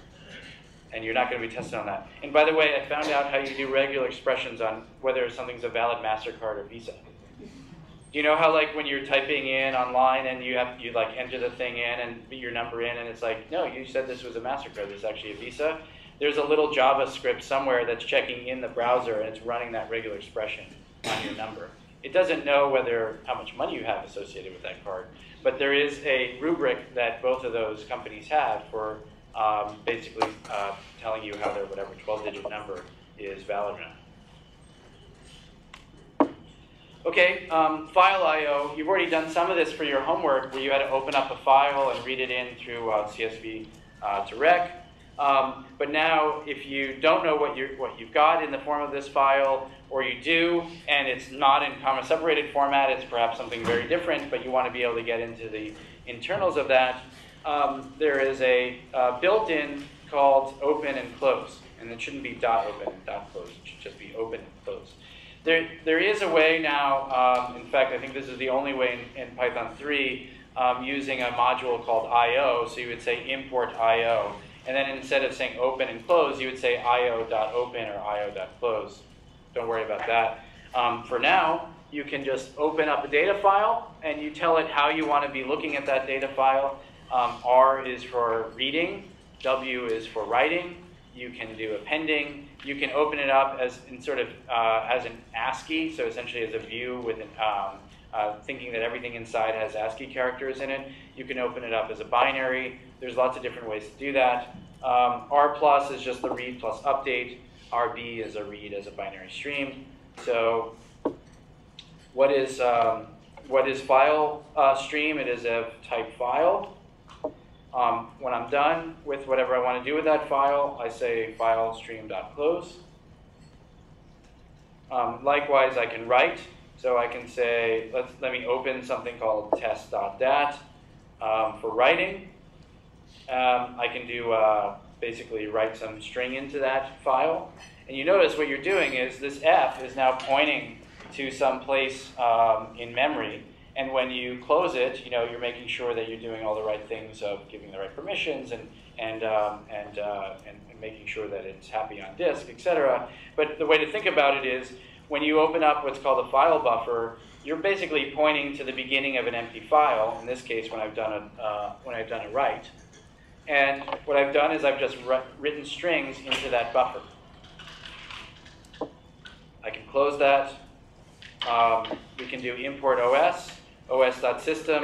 And you're not going to be tested on that. And by the way, I found out how you do regular expressions on whether something's a valid MasterCard or Visa. Do you know how like when you're typing in online and you have you like enter the thing in and put your number in and it's like, no, you said this was a MasterCard, this is actually a Visa? there's a little JavaScript somewhere that's checking in the browser and it's running that regular expression on your number. It doesn't know whether how much money you have associated with that card, but there is a rubric that both of those companies have for um, basically uh, telling you how their whatever 12-digit number is valid or not. Okay, um, file I/O. You've already done some of this for your homework, where you had to open up a file and read it in through uh, CSV uh, to rec. Um, but now, if you don't know what you what you've got in the form of this file, or you do, and it's not in comma separated format, it's perhaps something very different, but you want to be able to get into the internals of that. Um, there is a uh, built-in called open and close, and it shouldn't be dot open and dot close. It should just be open and close. There, there is a way now, um, in fact, I think this is the only way in, in Python 3, um, using a module called IO. So you would say import IO. And then instead of saying open and close, you would say IO.open or IO.close. Don't worry about that. Um, for now, you can just open up a data file and you tell it how you want to be looking at that data file. Um, R is for reading, W is for writing. You can do appending. You can open it up as in sort of uh, as an ASCII, so essentially as a view with an, um, uh, thinking that everything inside has ASCII characters in it. You can open it up as a binary. There's lots of different ways to do that. Um, R plus is just the read plus update. RB is a read as a binary stream. So what is um, what is file uh, stream? It is a type file. Um, when I'm done with whatever I want to do with that file, I say file stream.close. Um, likewise, I can write. So I can say, let's, let me open something called test.dat um, for writing. Um, I can do uh, basically write some string into that file. And you notice what you're doing is this F is now pointing to some place um, in memory. And when you close it, you know, you're making sure that you're doing all the right things of giving the right permissions and, and, um, and, uh, and, and making sure that it's happy on disk, etc. But the way to think about it is when you open up what's called a file buffer, you're basically pointing to the beginning of an empty file. In this case, when I've done a, uh, when I've done a write. And what I've done is I've just written strings into that buffer. I can close that. Um, we can do import OS, os.system.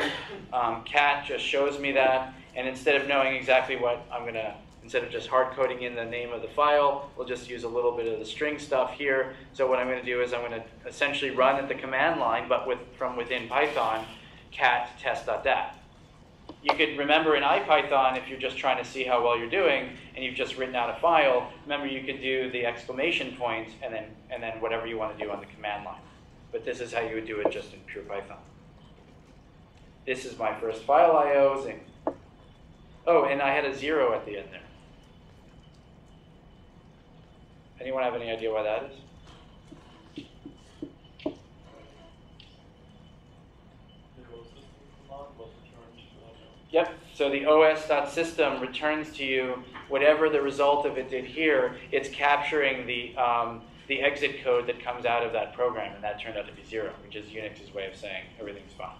Um, cat just shows me that. And instead of knowing exactly what I'm going to, instead of just hard coding in the name of the file, we'll just use a little bit of the string stuff here. So what I'm going to do is I'm going to essentially run at the command line, but with, from within Python, cat test.dat. You could remember in IPython, if you're just trying to see how well you're doing, and you've just written out a file, remember you could do the exclamation point and then, and then whatever you want to do on the command line. But this is how you would do it just in pure Python. This is my first file IO. Oh, and I had a zero at the end there. Anyone have any idea why that is? Yep, so the os.system returns to you whatever the result of it did here, it's capturing the, um, the exit code that comes out of that program, and that turned out to be zero, which is Unix's way of saying everything's fine.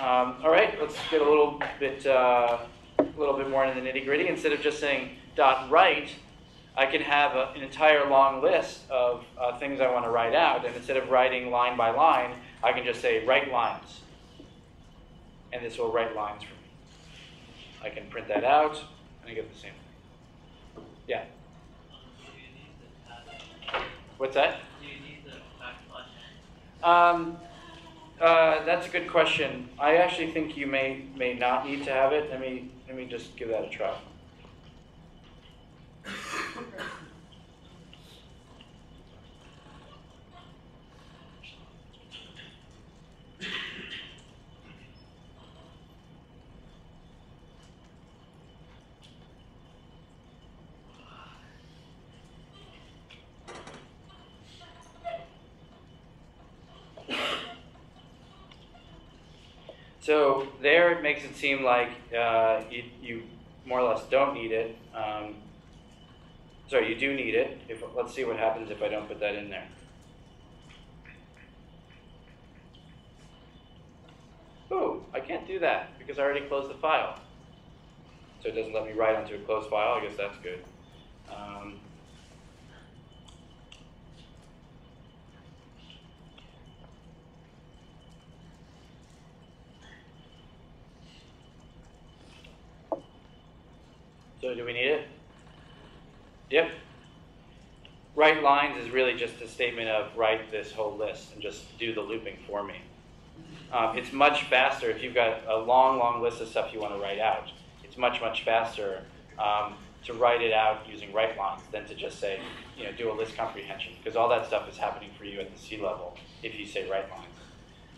Um, all right, let's get a little bit, uh, a little bit more into the nitty gritty. Instead of just saying dot write, I can have a, an entire long list of uh, things I want to write out, and instead of writing line by line, I can just say write lines, and this will write lines for me. I can print that out, and I get the same thing. Yeah. What's that? Um, uh, that's a good question. I actually think you may may not need to have it. Let me let me just give that a try. It makes it seem like uh, you, you more or less don't need it. Um, sorry, you do need it. If, let's see what happens if I don't put that in there. Oh, I can't do that because I already closed the file. So it doesn't let me write onto a closed file. I guess that's good. Um, so do we need it? Yep. Write lines is really just a statement of write this whole list and just do the looping for me. Um, it's much faster if you've got a long, long list of stuff you want to write out. It's much, much faster um, to write it out using write lines than to just say, you know, do a list comprehension because all that stuff is happening for you at the C level if you say write lines.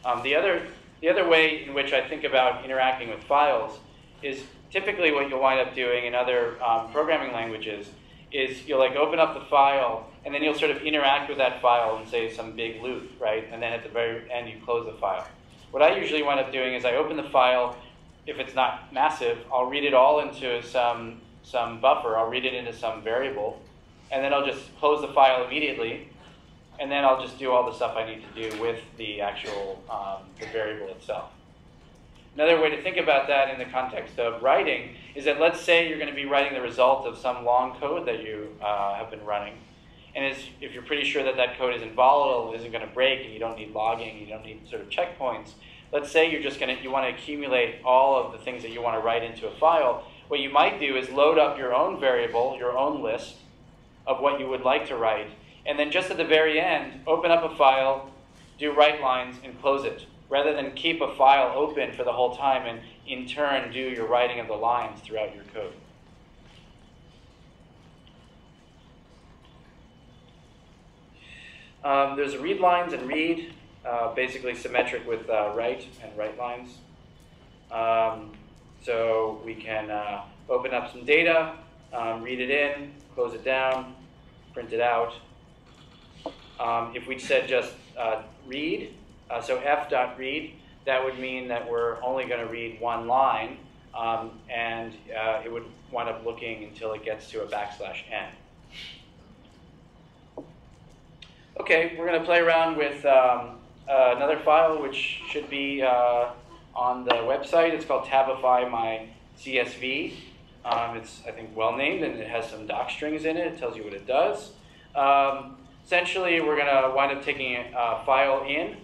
Um, the other, the other way in which I think about interacting with files is typically what you'll wind up doing in other um, programming languages is you'll like open up the file and then you'll sort of interact with that file and say some big loop, right? And then at the very end you close the file. What I usually wind up doing is I open the file. If it's not massive, I'll read it all into some some buffer. I'll read it into some variable, and then I'll just close the file immediately, and then I'll just do all the stuff I need to do with the actual um, the variable itself. Another way to think about that in the context of writing is that let's say you're going to be writing the result of some long code that you uh, have been running. And if you're pretty sure that that code isn't volatile, isn't going to break, and you don't need logging, you don't need sort of checkpoints, let's say you're just going to, you want to accumulate all of the things that you want to write into a file. What you might do is load up your own variable, your own list of what you would like to write, and then just at the very end, open up a file, do write lines, and close it rather than keep a file open for the whole time and in turn do your writing of the lines throughout your code. Um, there's read lines and read, uh, basically symmetric with uh, write and write lines. Um, so we can uh, open up some data, um, read it in, close it down, print it out. Um, if we said just uh, read, uh, so f.read, that would mean that we're only going to read one line, um, and uh, it would wind up looking until it gets to a backslash n. Okay, we're going to play around with um, uh, another file which should be uh, on the website. It's called Tabify My CSV. Um, it's, I think, well named and it has some doc strings in it. It tells you what it does. Um, essentially, we're going to wind up taking a file in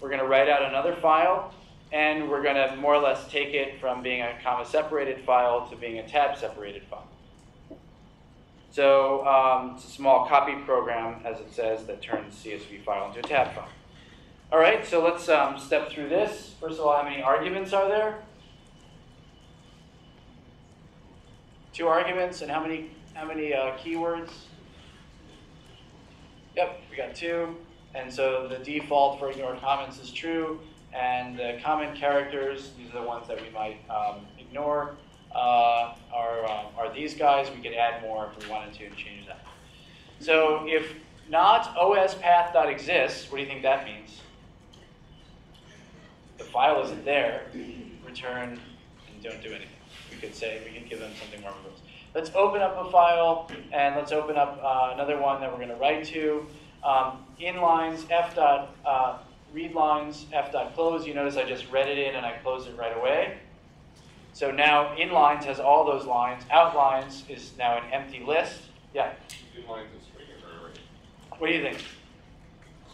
we're going to write out another file, and we're going to more or less take it from being a comma separated file to being a tab separated file. So um, it's a small copy program, as it says, that turns CSV file into a tab file. All right, so let's um, step through this. First of all, how many arguments are there? Two arguments, and how many how many uh, keywords? Yep, we got two. And so the default for ignore comments is true, and the comment characters, these are the ones that we might um, ignore, uh, are, uh, are these guys. We could add more if we wanted to and change that. So if not os.path.exists, what do you think that means? The file isn't there, return and don't do anything. We could say, we could give them something more verbose. Let's open up a file, and let's open up uh, another one that we're going to write to. Um, inlines, f dot uh, read lines, f dot close. You notice I just read it in and I closed it right away. So now inlines has all those lines. Outlines is now an empty list. Yeah. Inlines and string are already What do you think?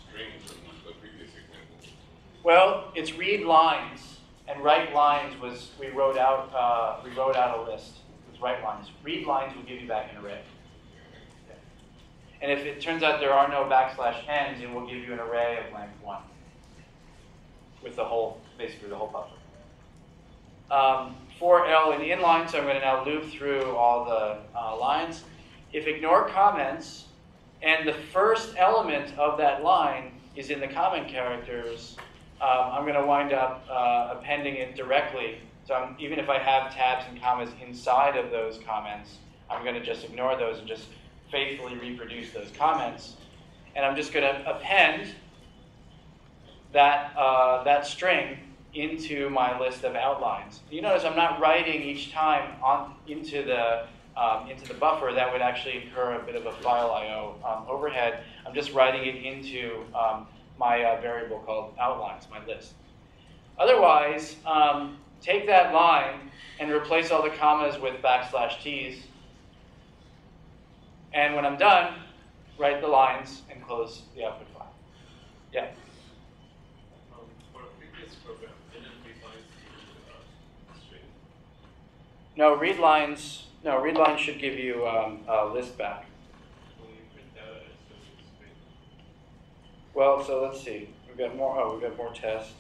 strings from the previous example. Well, it's read lines and write lines was we wrote out uh, we wrote out a list. It was write lines. Read lines will give you back an array. And if it turns out there are no backslash n's, it will give you an array of length 1 with the whole, basically the whole buffer. Um, for L in inline, so I'm going to now loop through all the uh, lines. If ignore comments, and the first element of that line is in the comment characters, um, I'm going to wind up uh, appending it directly. So I'm, even if I have tabs and commas inside of those comments, I'm going to just ignore those and just faithfully reproduce those comments. And I'm just going to append that, uh, that string into my list of outlines. You notice I'm not writing each time on, into, the, um, into the buffer. That would actually incur a bit of a file I.O. Um, overhead. I'm just writing it into um, my uh, variable called outlines, my list. Otherwise, um, take that line and replace all the commas with backslash t's. And when I'm done, write the lines and close the output file. Yeah. No, read lines. No, read lines should give you um, a list back. Well, so let's see. We've got more. Oh, we've got more test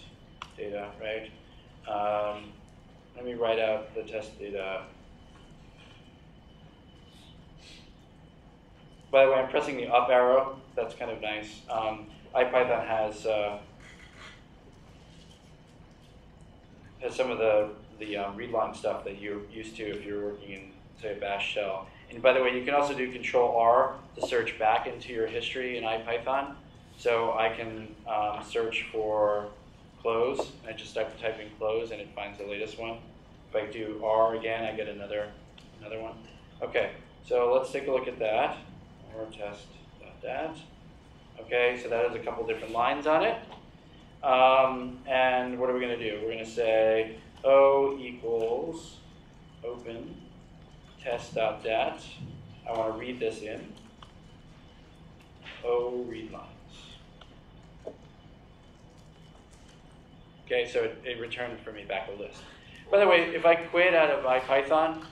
data, right? Um, let me write out the test data. By the way, I'm pressing the up arrow. That's kind of nice. Um, IPython has uh, has some of the the um, readline stuff that you're used to if you're working in say a Bash shell. And by the way, you can also do Control R to search back into your history in IPython. So I can um, search for close. I just type, type in close and it finds the latest one. If I do R again, I get another another one. Okay, so let's take a look at that. Test that. Okay, so that has a couple different lines on it. Um, and what are we going to do? We're going to say O equals open test.dat. I want to read this in. O read lines. Okay, so it, it returned for me back a list. By the way, if I quit out of IPython,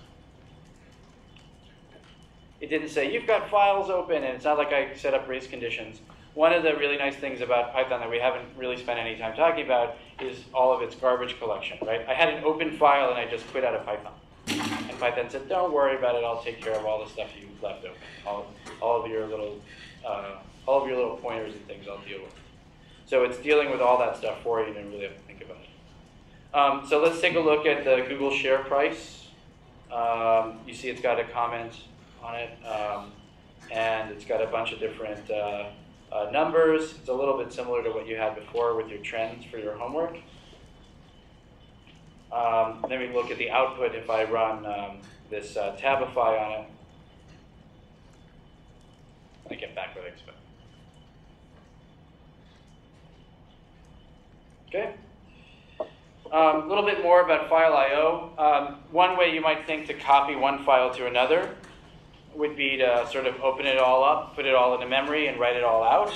it didn't say, you've got files open, and it's not like I set up race conditions. One of the really nice things about Python that we haven't really spent any time talking about is all of its garbage collection, right? I had an open file and I just quit out of Python. And Python said, don't worry about it, I'll take care of all the stuff you left open. All, all of your little, uh, all of your little pointers and things I'll deal with. So it's dealing with all that stuff for you, and you don't really have to think about it. Um, so let's take a look at the Google share price. Um, you see it's got a comment on it, um, and it's got a bunch of different uh, uh, numbers. It's a little bit similar to what you had before with your trends for your homework. Um, we look at the output if I run um, this uh, Tabify on it. I get back what I expect. Okay. Um, a little bit more about file I.O. Um, one way you might think to copy one file to another would be to sort of open it all up, put it all into memory, and write it all out.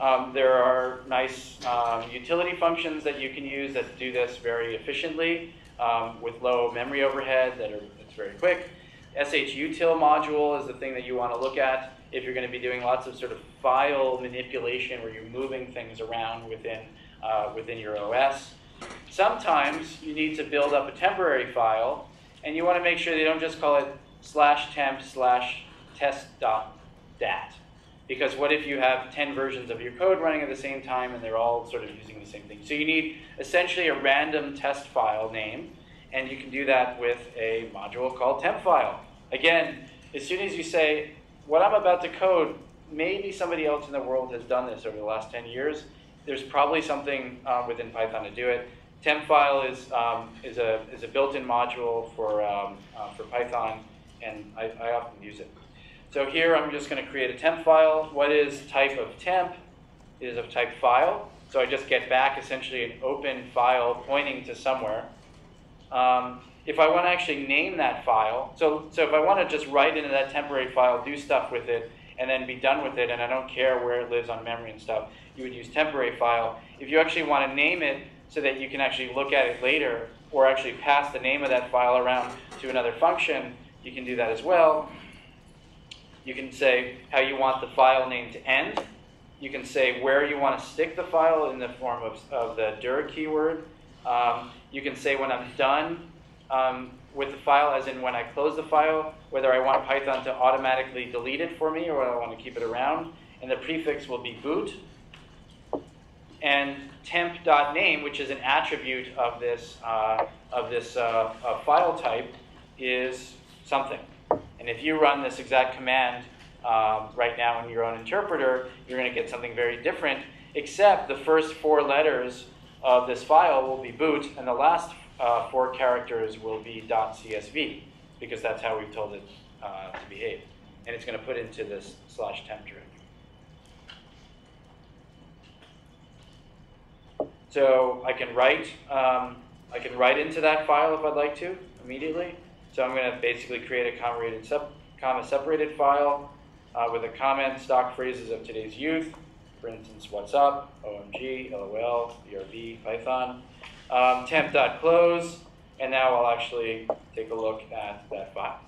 Um, there are nice um, utility functions that you can use that do this very efficiently um, with low memory overhead that are it's very quick. shutil module is the thing that you want to look at if you're going to be doing lots of sort of file manipulation where you're moving things around within, uh, within your OS. Sometimes you need to build up a temporary file, and you want to make sure they don't just call it slash temp slash test dot dat. Because what if you have 10 versions of your code running at the same time and they're all sort of using the same thing? So you need essentially a random test file name, and you can do that with a module called temp file. Again, as soon as you say, what I'm about to code, maybe somebody else in the world has done this over the last 10 years, there's probably something um, within Python to do it. Temp file is, um, is a, is a built-in module for, um, uh, for Python, and I, I often use it. So here I'm just going to create a temp file. What is type of temp? It is of type file. So I just get back essentially an open file pointing to somewhere. Um, if I want to actually name that file, so, so if I want to just write into that temporary file, do stuff with it, and then be done with it, and I don't care where it lives on memory and stuff, you would use temporary file. If you actually want to name it so that you can actually look at it later, or actually pass the name of that file around to another function, you can do that as well. You can say how you want the file name to end. You can say where you want to stick the file in the form of, of the dir keyword. Um, you can say when I'm done um, with the file, as in when I close the file, whether I want Python to automatically delete it for me or I want to keep it around. And the prefix will be boot. And temp.name, which is an attribute of this, uh, of this uh, uh, file type, is something. And if you run this exact command um, right now in your own interpreter, you're going to get something very different, except the first four letters of this file will be boot, and the last uh, four characters will be .csv, because that's how we've told it uh, to behave. And it's going to put into this slash temp directory. So I can write um, I can write into that file if I'd like to immediately. So I'm going to basically create a comma, sep comma separated file uh, with a comment stock phrases of today's youth. For instance, what's up, OMG, LOL, BRB, Python. Um, temp.close, and now I'll actually take a look at that file.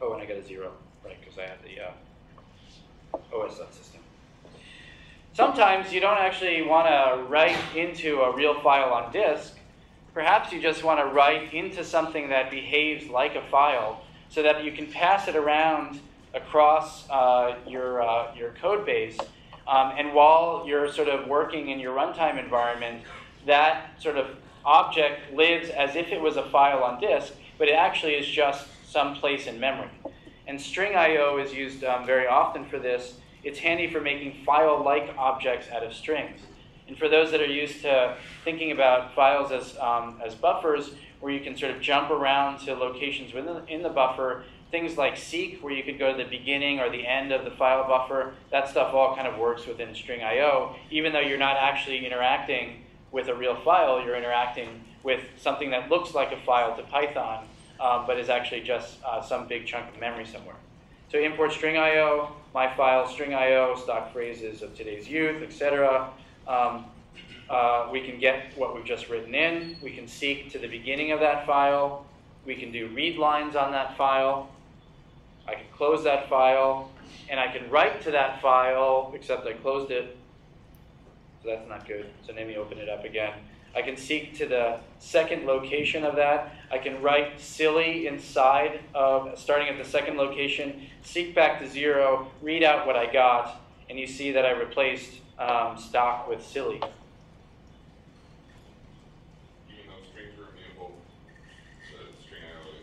Oh, and I got a zero, right, because I have the uh, OS system. Sometimes you don't actually want to write into a real file on disk. Perhaps you just want to write into something that behaves like a file so that you can pass it around across uh, your, uh, your code base. Um, and while you're sort of working in your runtime environment, that sort of object lives as if it was a file on disk, but it actually is just some place in memory. And string IO is used um, very often for this. It's handy for making file-like objects out of strings. And for those that are used to thinking about files as, um, as buffers, where you can sort of jump around to locations within in the buffer, things like seek, where you could go to the beginning or the end of the file buffer, that stuff all kind of works within string IO. Even though you're not actually interacting with a real file, you're interacting with something that looks like a file to Python, um, but is actually just uh, some big chunk of memory somewhere. So import string IO, my file string IO, stock phrases of today's youth, etc. Um, uh, we can get what we've just written in. We can seek to the beginning of that file. We can do read lines on that file. I can close that file, and I can write to that file, except I closed it, so that's not good. So let me open it up again. I can seek to the second location of that. I can write silly inside of, starting at the second location, seek back to zero, read out what I got, and you see that I replaced um, stock with silly. Even though strings are immutable, the string IO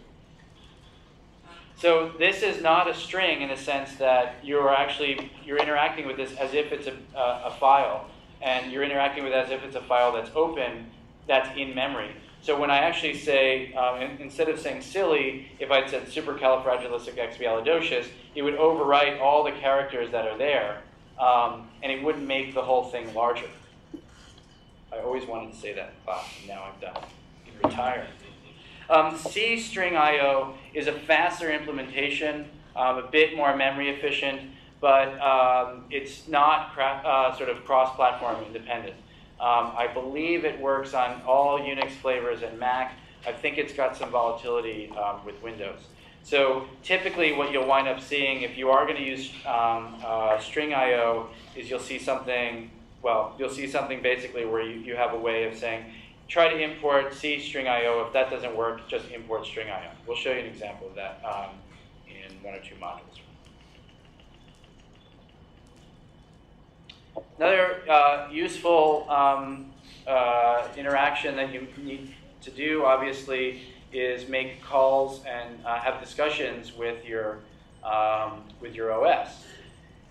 So this is not a string in the sense that you're actually, you're interacting with this as if it's a, a, a file and you're interacting with it as if it's a file that's open, that's in memory. So when I actually say, um, in, instead of saying silly, if I'd said supercalifragilisticexpialidocious, it would overwrite all the characters that are there, um, and it wouldn't make the whole thing larger. I always wanted to say that in class, and now I've done. You can retire. Um, C string IO is a faster implementation, um, a bit more memory efficient but um, it's not uh, sort of cross-platform independent. Um, I believe it works on all Unix flavors and Mac. I think it's got some volatility um, with Windows. So typically what you'll wind up seeing if you are going to use um, uh, string IO is you'll see something, well, you'll see something basically where you, you have a way of saying, try to import C string IO. If that doesn't work, just import string IO. We'll show you an example of that um, in one or two modules. Another uh, useful um, uh, interaction that you need to do, obviously, is make calls and uh, have discussions with your um, with your OS.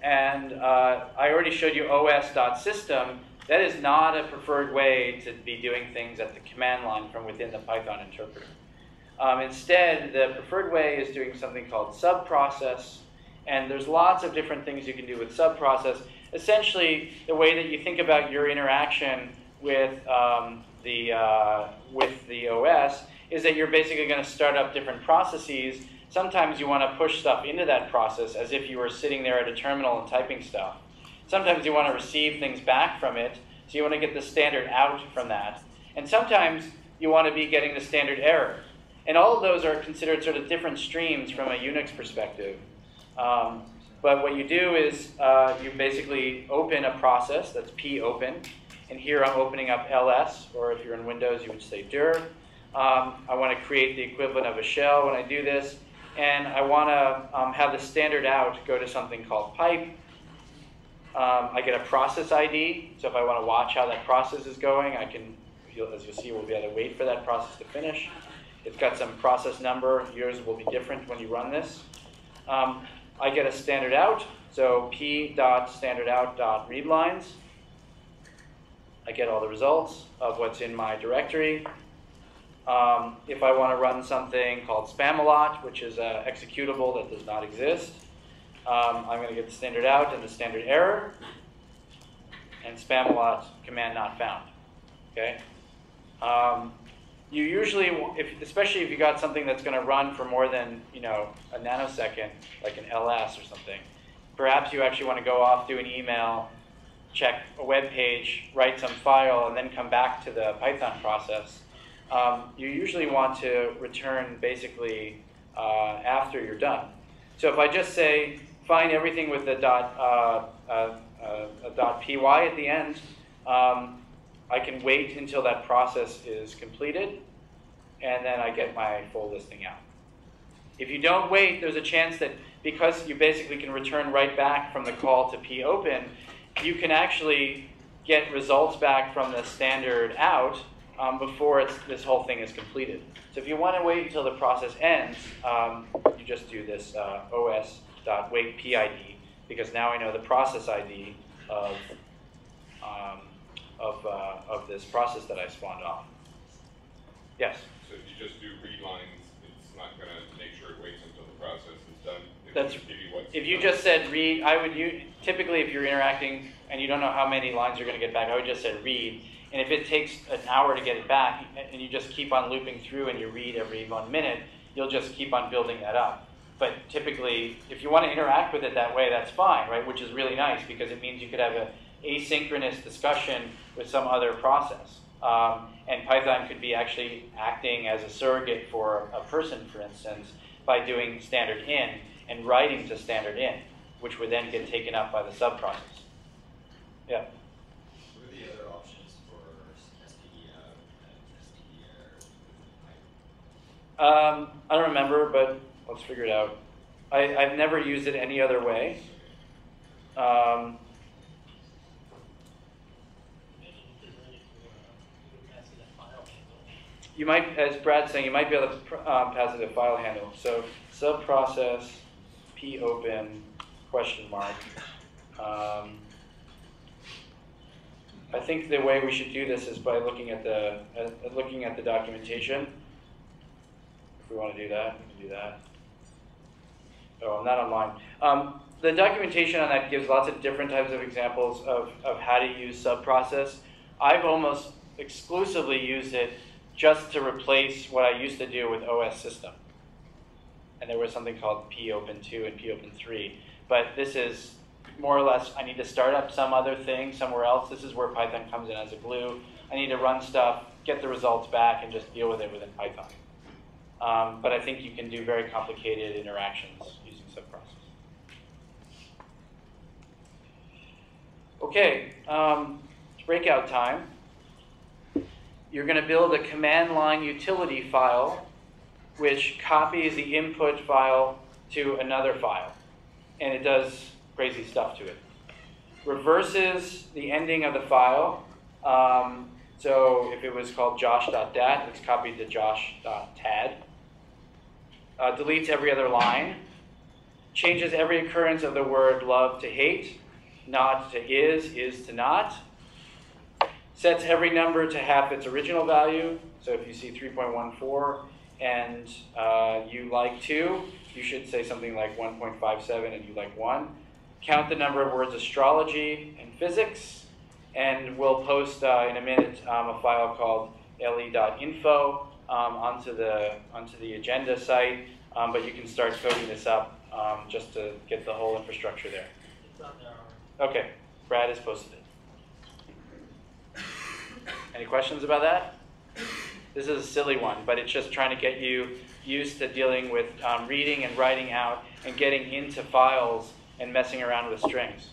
And uh, I already showed you os.system. That is not a preferred way to be doing things at the command line from within the Python interpreter. Um, instead, the preferred way is doing something called subprocess. And there's lots of different things you can do with subprocess essentially the way that you think about your interaction with um, the uh, with the OS is that you're basically going to start up different processes. Sometimes you want to push stuff into that process as if you were sitting there at a terminal and typing stuff. Sometimes you want to receive things back from it, so you want to get the standard out from that. And sometimes you want to be getting the standard error. And all of those are considered sort of different streams from a Unix perspective. Um, but what you do is uh, you basically open a process, that's p open. And here I'm opening up ls, or if you're in Windows, you would say dir. Um, I want to create the equivalent of a shell when I do this. And I want to um, have the standard out go to something called pipe. Um, I get a process ID, so if I want to watch how that process is going, I can, as you'll see, we'll be able to wait for that process to finish. It's got some process number. Yours will be different when you run this. Um, I get a standard out, so p dot standard out dot read lines. I get all the results of what's in my directory. Um, if I want to run something called Spamalot, which is an executable that does not exist, um, I'm going to get the standard out and the standard error. and Spamalot command not found. Okay. Um, you usually, if, especially if you got something that's going to run for more than you know a nanosecond, like an LS or something, perhaps you actually want to go off, do an email, check a web page, write some file, and then come back to the Python process. Um, you usually want to return basically uh, after you're done. So if I just say find everything with the dot, uh, uh, uh, a dot py at the end, um, I can wait until that process is completed, and then I get my full listing out. If you don't wait, there's a chance that because you basically can return right back from the call to popen, you can actually get results back from the standard out um, before this whole thing is completed. So if you want to wait until the process ends, um, you just do this uh, os.waitPID because now I know the process ID of, um, of, uh, of this process that I spawned off. Yes? So if you just do read lines, it's not gonna make sure it waits until the process is done. It That's- you If you done. just said read, I would use, typically if you're interacting and you don't know how many lines you're going to get back, I would just say read. And if it takes an hour to get it back and you just keep on looping through and you read every one minute, you'll just keep on building that up. But typically, if you want to interact with it that way, that's fine, right? Which is really nice because it means you could have an asynchronous discussion with some other process. Um, and Python could be actually acting as a surrogate for a person, for instance, by doing standard in and writing to standard in, which would then get taken up by the sub process. Yeah. What are the other options for uh, Um, I don't remember, but let's figure it out. I, I've never used it any other way. Um, you might, as Brad's saying, you might be able to um, pass it a file handle. So sub process p open question mark. Um, I think the way we should do this is by looking at the uh, looking at the documentation. If we want to do that, we can do that. Oh, I'm not online. Um, the documentation on that gives lots of different types of examples of, of how to use subprocess. I've almost exclusively used it just to replace what I used to do with OS system. And there was something called popen2 and popen3. But this is more or less, I need to start up some other thing somewhere else. This is where Python comes in as a glue. I need to run stuff, get the results back, and just deal with it within Python. Um, but I think you can do very complicated interactions using subprocess. Okay, um, breakout time. You're going to build a command line utility file which copies the input file to another file. And it does crazy stuff to it. Reverses the ending of the file. Um, so if it was called josh.dat, it's copied to josh.tad. Uh, deletes every other line. Changes every occurrence of the word love to hate. Not to is, is to not. Sets every number to half its original value. So if you see 3.14 and uh, you like 2, you should say something like 1.57 and you like 1. Count the number of words astrology and physics. And we'll post uh, in a minute um, a file called le.info um, onto, the, onto the agenda site. Um, but you can start coding this up um, just to get the whole infrastructure there. Okay, Brad has posted it. Any questions about that? This is a silly one, but it's just trying to get you used to dealing with um, reading and writing out and getting into files and messing around with strings.